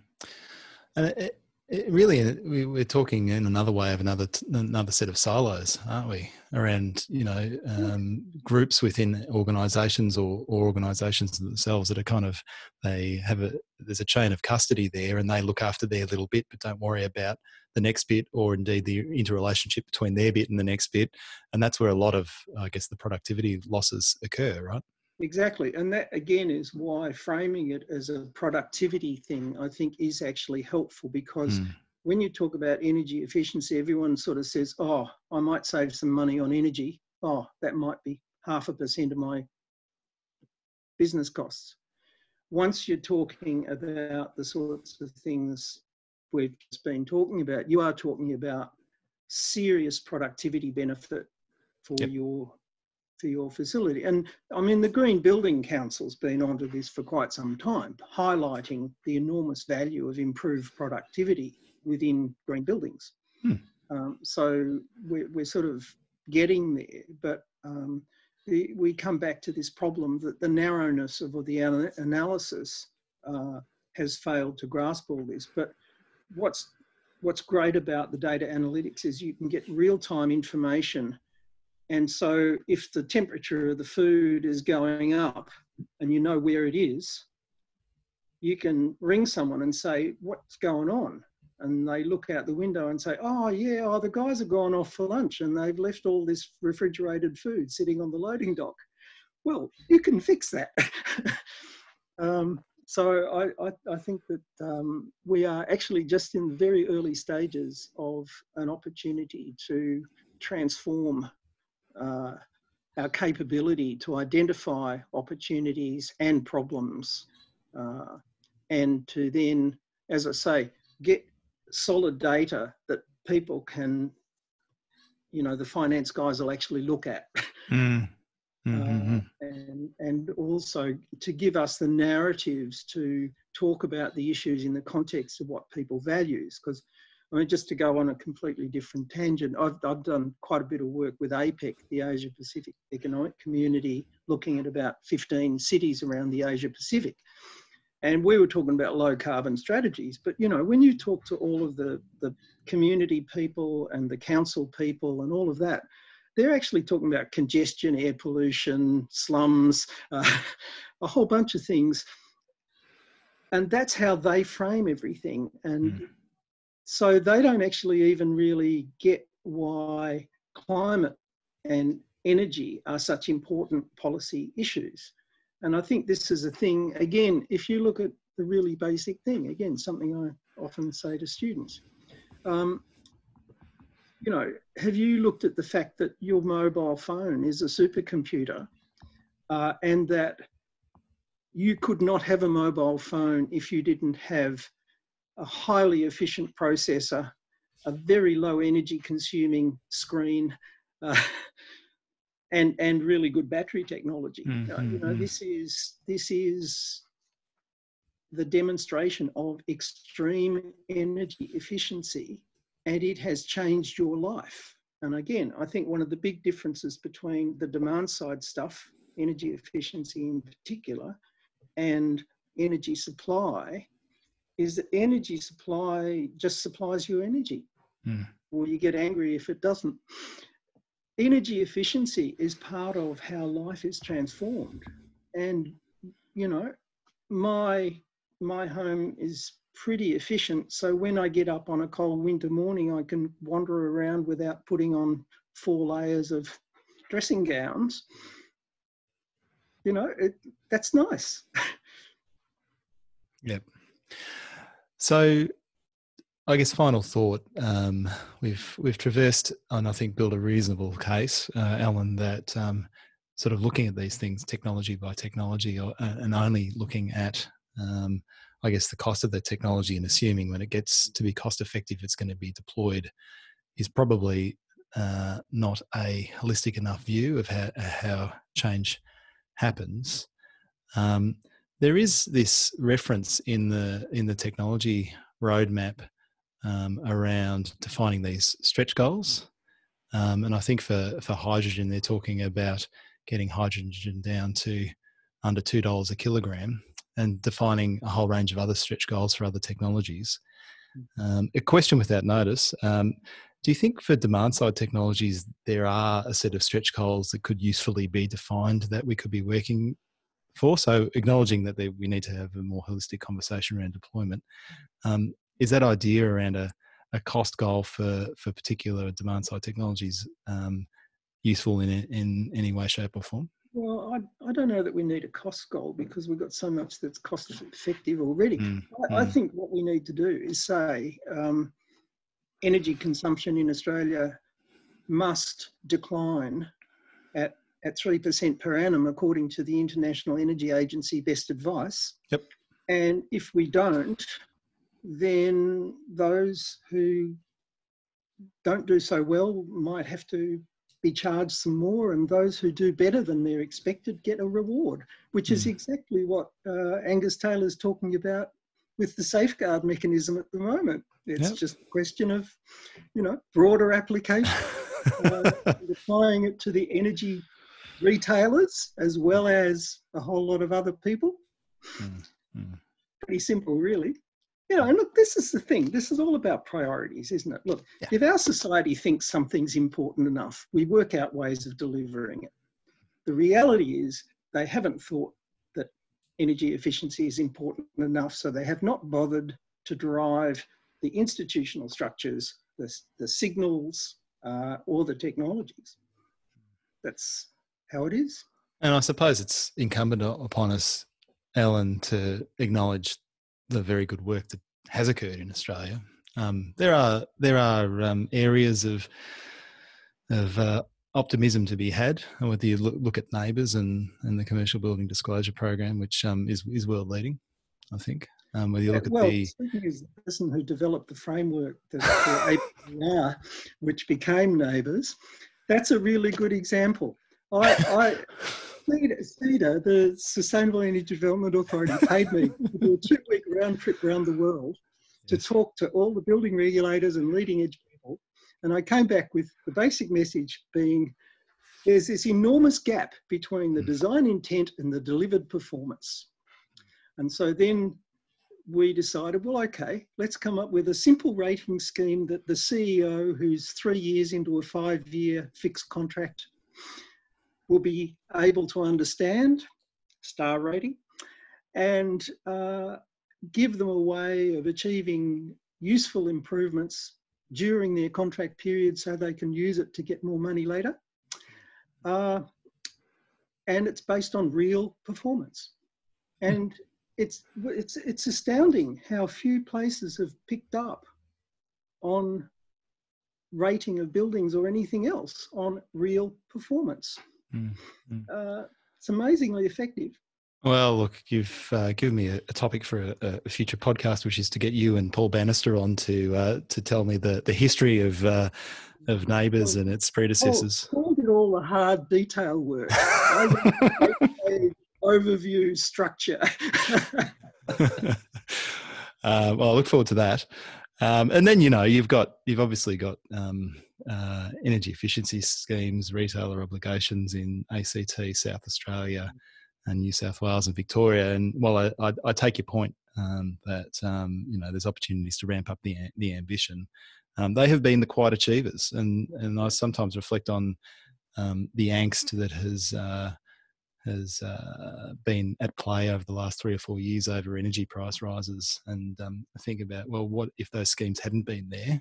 And it, it really, we're talking in another way of another another set of silos, aren't we? Around you know um, groups within organisations or, or organisations themselves that are kind of they have a there's a chain of custody there, and they look after their little bit, but don't worry about the next bit, or indeed the interrelationship between their bit and the next bit, and that's where a lot of I guess the productivity losses occur, right? Exactly. And that again is why framing it as a productivity thing, I think, is actually helpful because mm. when you talk about energy efficiency, everyone sort of says, oh, I might save some money on energy. Oh, that might be half a percent of my business costs. Once you're talking about the sorts of things we've just been talking about, you are talking about serious productivity benefit for yep. your for your facility. And I mean, the Green Building Council's been onto this for quite some time, highlighting the enormous value of improved productivity within green buildings. Hmm. Um, so we're, we're, sort of getting there, but um, the, we come back to this problem that the narrowness of the analysis uh, has failed to grasp all this. But what's what's great about the data analytics is you can get real-time information and so if the temperature of the food is going up and you know where it is, you can ring someone and say, what's going on? And they look out the window and say, oh yeah, oh, the guys have gone off for lunch and they've left all this refrigerated food sitting on the loading dock. Well, you can fix that. [LAUGHS] um, so I, I, I, think that um, we are actually just in the very early stages of an opportunity to transform uh, our capability to identify opportunities and problems uh, and to then, as I say, get solid data that people can, you know, the finance guys will actually look at. Mm. Mm-hmm. And, and also to give us the narratives to talk about the issues in the context of what people values because I mean, just to go on a completely different tangent, I've, I've done quite a bit of work with APEC, the Asia Pacific Economic Community, looking at about 15 cities around the Asia Pacific. And we were talking about low carbon strategies. But, you know, when you talk to all of the, the community people and the council people and all of that, they're actually talking about congestion, air pollution, slums, uh, [LAUGHS] a whole bunch of things. And that's how they frame everything. And mm. So they don't actually even really get why climate and energy are such important policy issues. And I think this is a thing, again, if you look at the really basic thing, again, something I often say to students. Um, you know, have you looked at the fact that your mobile phone is a supercomputer uh, and that you could not have a mobile phone if you didn't have a highly efficient processor, a very low energy consuming screen, [LAUGHS] uh, and and really good battery technology. Mm-hmm. Uh, you know, mm-hmm. this is this is the demonstration of extreme energy efficiency, and it has changed your life. And again, I think one of the big differences between the demand side stuff, energy efficiency in particular, and energy supply is that energy supply just supplies you energy, mm. or you get angry if it doesn't. Energy efficiency is part of how life is transformed, and you know, my my home is pretty efficient. So when I get up on a cold winter morning, I can wander around without putting on four layers of dressing gowns. You know, it, that's nice. [LAUGHS] yep. So, I guess final thought. Um, we've we've traversed and I think built a reasonable case, uh, Alan, that um, sort of looking at these things technology by technology, or, uh, and only looking at um, I guess the cost of the technology and assuming when it gets to be cost effective, it's going to be deployed, is probably uh, not a holistic enough view of how, how change happens. Um, there is this reference in the in the technology roadmap um, around defining these stretch goals, um, and I think for for hydrogen they're talking about getting hydrogen down to under two dollars a kilogram, and defining a whole range of other stretch goals for other technologies. Um, a question without notice. Um, do you think for demand side technologies, there are a set of stretch goals that could usefully be defined that we could be working for? So, acknowledging that they, we need to have a more holistic conversation around deployment, um, is that idea around a, a cost goal for, for particular demand side technologies um, useful in, in any way, shape, or form? Well, I, I don't know that we need a cost goal because we've got so much that's cost effective already. Mm, I, mm. I, think what we need to do is say um, energy consumption in Australia must decline at at 3% per annum according to the International Energy Agency best advice. Yep. And if we don't, then those who don't do so well might have to be charged some more, and those who do better than they're expected get a reward, which mm. is hmm. exactly what uh, Angus Taylor's talking about with the safeguard mechanism at the moment. It's yep. just a question of, you know, broader application, uh, [LAUGHS] applying it to the energy retailers as well as a whole lot of other people. Mm. Mm. Pretty simple, really you know, and look, this is the thing. This is all about priorities, isn't it? Look, yeah. if our society thinks something's important enough, we work out ways of delivering it. The reality is they haven't thought that energy efficiency is important enough, so they have not bothered to drive the institutional structures, the, the signals, uh, or the technologies. That's how it is. And I suppose it's incumbent upon us, Alan, to acknowledge the very good work that has occurred in Australia. Um, there are there are um, areas of of uh, optimism to be had. Whether you look, look at NABERS and, and the Commercial Building Disclosure Program, which um, is is world leading, I think. Um, whether you look well, at the as the person who developed the framework that APR, which became NABERS, that's a really good example. I, I SEDA, the Sustainable Energy Development Authority, paid me to do a two-week round trip around the world to talk to all the building regulators and leading edge people. And I came back with the basic message being there's this enormous gap between the hmm. design intent and the delivered performance. And so then we decided, well, okay, let's come up with a simple rating scheme that the CEO, who's three years into a five year fixed contract, will be able to understand, star rating, and uh, give them a way of achieving useful improvements during their contract period so they can use it to get more money later. Uh, and it's based on real performance. And it's, it's, it's astounding how few places have picked up on rating of buildings or anything else on real performance. Mm, mm. Uh, it's amazingly effective. Well, look, you've uh, given me a, a topic for a, a, future podcast, which is to get you and Paul Bannister on to uh, to tell me the, the history of uh, of well, and its predecessors. Paul, Paul, did all the hard detail work. overview structure. [LAUGHS] Uh, well, I look forward to that. Um, and then you know you've got you've obviously got um, uh, energy efficiency schemes, retailer obligations in ACT, South Australia, and New South Wales and Victoria. And while I, I, I take your point um, that um, you know there's opportunities to ramp up the the ambition, um, they have been the quiet achievers, and and I sometimes reflect on um, the angst that has. Uh, has uh, been at play over the last three or four years over energy price rises, and um, I think about well, what if those schemes hadn't been there?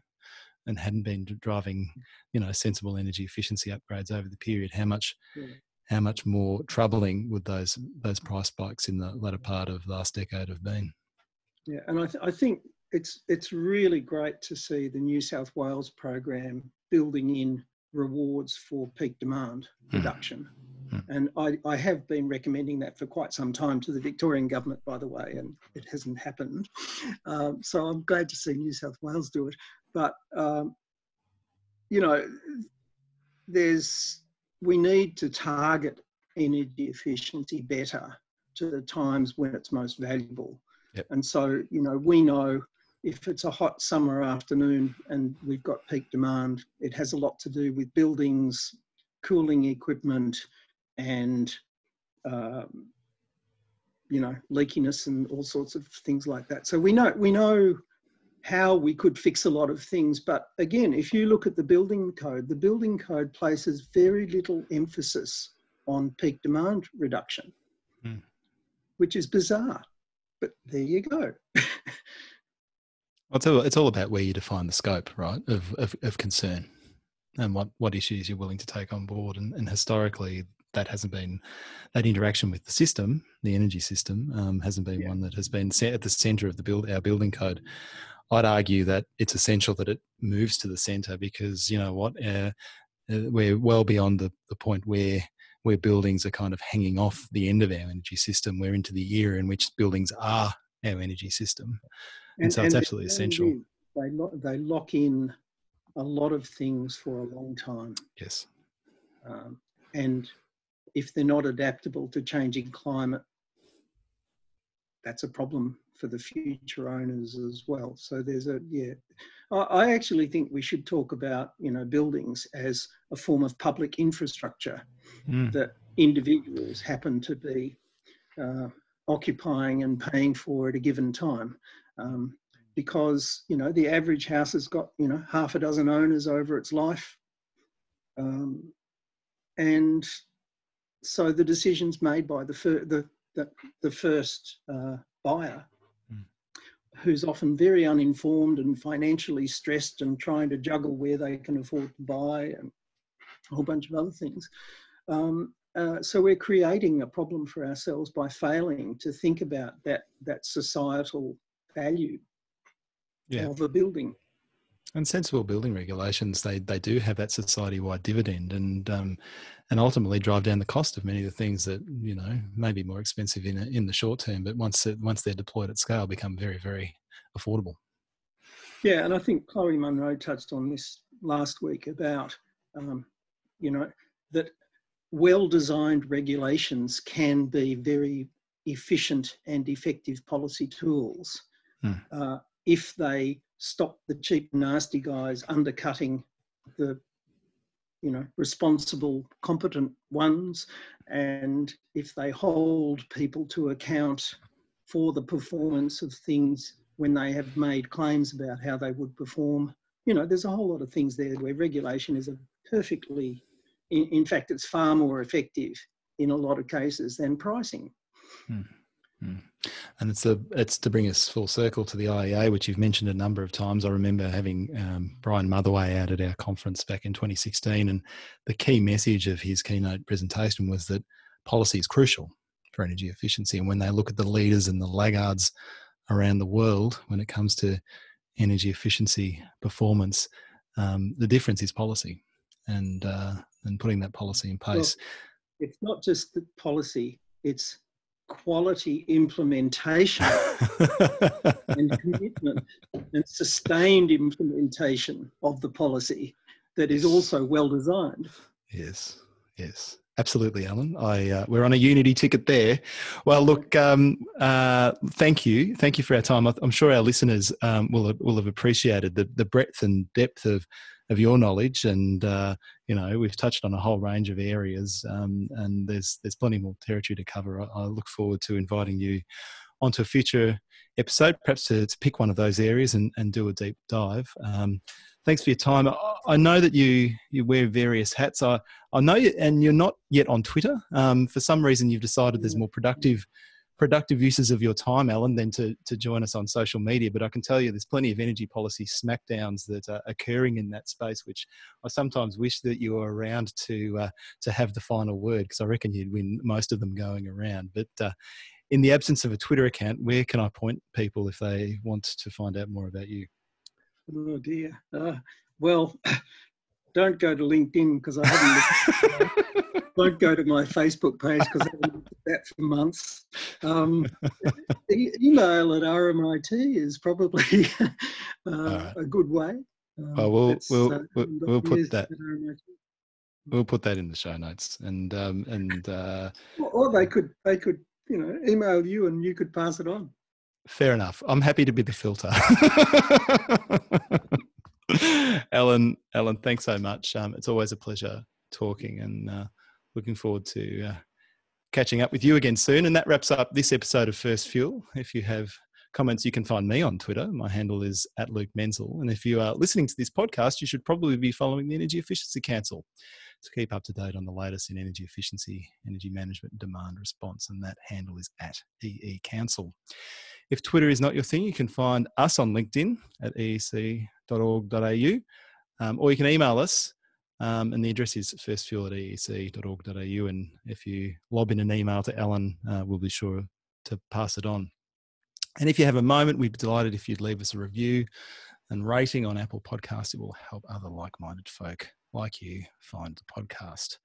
And hadn't been driving, you know, sensible energy efficiency upgrades over the period, how much yeah. how much more troubling would those those price spikes in the latter part of last decade have been? Yeah, and I, th- I think it's it's really great to see the New South Wales program building in rewards for peak demand hmm. reduction. Mm. And I, I, have been recommending that for quite some time to the Victorian government, by the way, and it hasn't happened. Um, so I'm glad to see New South Wales do it. But um, you know, there's we need to target energy efficiency better to the times when it's most valuable. Yep. And so, you know, we know if it's a hot summer afternoon and we've got peak demand, it has a lot to do with buildings, cooling equipment, and um, you know leakiness and all sorts of things like that. So we know we know how we could fix a lot of things. But again, if you look at the building code, the building code places very little emphasis on peak demand reduction, mm. which is bizarre. But there you go. Well, it's all, it's all about where you define the scope, right, of, of, of, concern and what, what issues you're willing to take on board. And, and historically, that hasn't been that interaction with the system, the energy system, um, hasn't been yeah. one that has been set at the centre of the build our building code. I'd argue that it's essential that it moves to the centre because you know what, uh, uh, we're well beyond the, the point where where buildings are kind of hanging off the end of our energy system. We're into the era in which buildings are our energy system, and, and so it's absolutely essential. They lock, they lock in a lot of things for a long time. Yes, um, and if they're not adaptable to changing climate, that's a problem for the future owners as well. So there's a yeah. I actually think we should talk about you know buildings as a form of public infrastructure mm. that individuals happen to be uh, occupying and paying for at a given time. Um, because you know the average house has got you know half a dozen owners over its life, um, and so the decisions made by the fir- the, the, the first uh, buyer, mm. who's often very uninformed and financially stressed and trying to juggle where they can afford to buy and a whole bunch of other things. Um, uh, so we're creating a problem for ourselves by failing to think about that that societal value yeah. of a building. And sensible building regulations, they they do have that society-wide dividend, and um, and ultimately drive down the cost of many of the things that you know may be more expensive in in the short term, but once it, once they're deployed at scale, become very very affordable. Yeah, and I think Chloe Munro touched on this last week about um, you know that well-designed regulations can be very efficient and effective policy tools hmm. uh, if they stop the cheap nasty guys undercutting the you know responsible competent ones and if they hold people to account for the performance of things when they have made claims about how they would perform you know there's a whole lot of things there where regulation is a perfectly in, in fact it's far more effective in a lot of cases than pricing hmm. Hmm. And it's a it's to bring us full circle to the IEA, which you've mentioned a number of times. I remember having um, Brian Motherway out at our conference back in 2016, and the key message of his keynote presentation was that policy is crucial for energy efficiency. And when they look at the leaders and the laggards around the world when it comes to energy efficiency performance, um, the difference is policy, and uh, and putting that policy in place. Well, it's not just the policy; it's quality implementation [LAUGHS] and commitment and sustained implementation of the policy that is also well designed. Yes, yes. Absolutely, Alan. I uh, we're on a unity ticket there. Well, look, um, uh, thank you, thank you for our time. I'm sure our listeners um, will have, will have appreciated the the breadth and depth of of your knowledge, and uh, you know we've touched on a whole range of areas, um, and there's there's plenty more territory to cover. I, I, look forward to inviting you onto a future episode, perhaps to, to pick one of those areas and, and do a deep dive. Um, thanks for your time. I, I, know that you you wear various hats. I I know you, and you're not yet on Twitter. Um, for some reason, you've decided there's more productive productive uses of your time, Alan, than to, to join us on social media. But I can tell you there's plenty of energy policy smackdowns that are occurring in that space, which I sometimes wish that you were around to uh, to have the final word because I reckon you'd win most of them going around. But uh, in the absence of a Twitter account, where can I point people if they want to find out more about you? Oh dear. Uh, well, don't go to LinkedIn because I haven't. [LAUGHS] don't go to my Facebook page because I haven't looked at that for months. Um, [LAUGHS] e- email at RMIT is probably [LAUGHS] uh, right. a good way. Um, oh, we'll we'll, uh, we'll, we'll put that. We'll put that in the show notes, and um, and uh, or they could they could you know email you and you could pass it on. Fair enough. I'm happy to be the filter. Alan, Alan, thanks so much. Um, it's always a pleasure talking, and uh, looking forward to uh, catching up with you again soon. And that wraps up this episode of First Fuel. If you have comments, you can find me on Twitter. My handle is at Luke Menzel. And if you are listening to this podcast, you should probably be following the Energy Efficiency Council to keep up to date on the latest in energy efficiency, energy management, demand response. And that handle is at EE Council. If Twitter is not your thing, you can find us on LinkedIn at eec.org.au, um, or you can email us. Um, and the address is firstfuel at eec.org.au. And if you lob in an email to Alan, uh, we'll be sure to pass it on. And if you have a moment, we'd be delighted if you'd leave us a review and rating on Apple Podcasts. It will help other like minded folk like you find the podcast.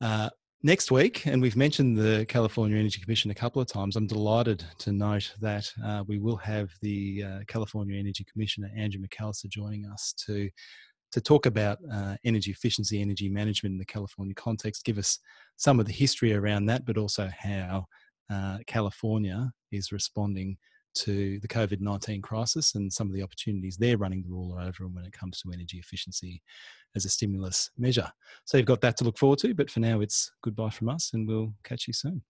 Uh, next week, and we've mentioned the California Energy Commission a couple of times, I'm delighted to note that uh, we will have the uh, California Energy Commissioner, Andrew McAllister, joining us to. To talk about uh, energy efficiency, energy management in the California context, give us some of the history around that, but also how uh, California is responding to the COVID 19 crisis and some of the opportunities they're running the ruler over and when it comes to energy efficiency as a stimulus measure. So you've got that to look forward to, but for now it's goodbye from us and we'll catch you soon.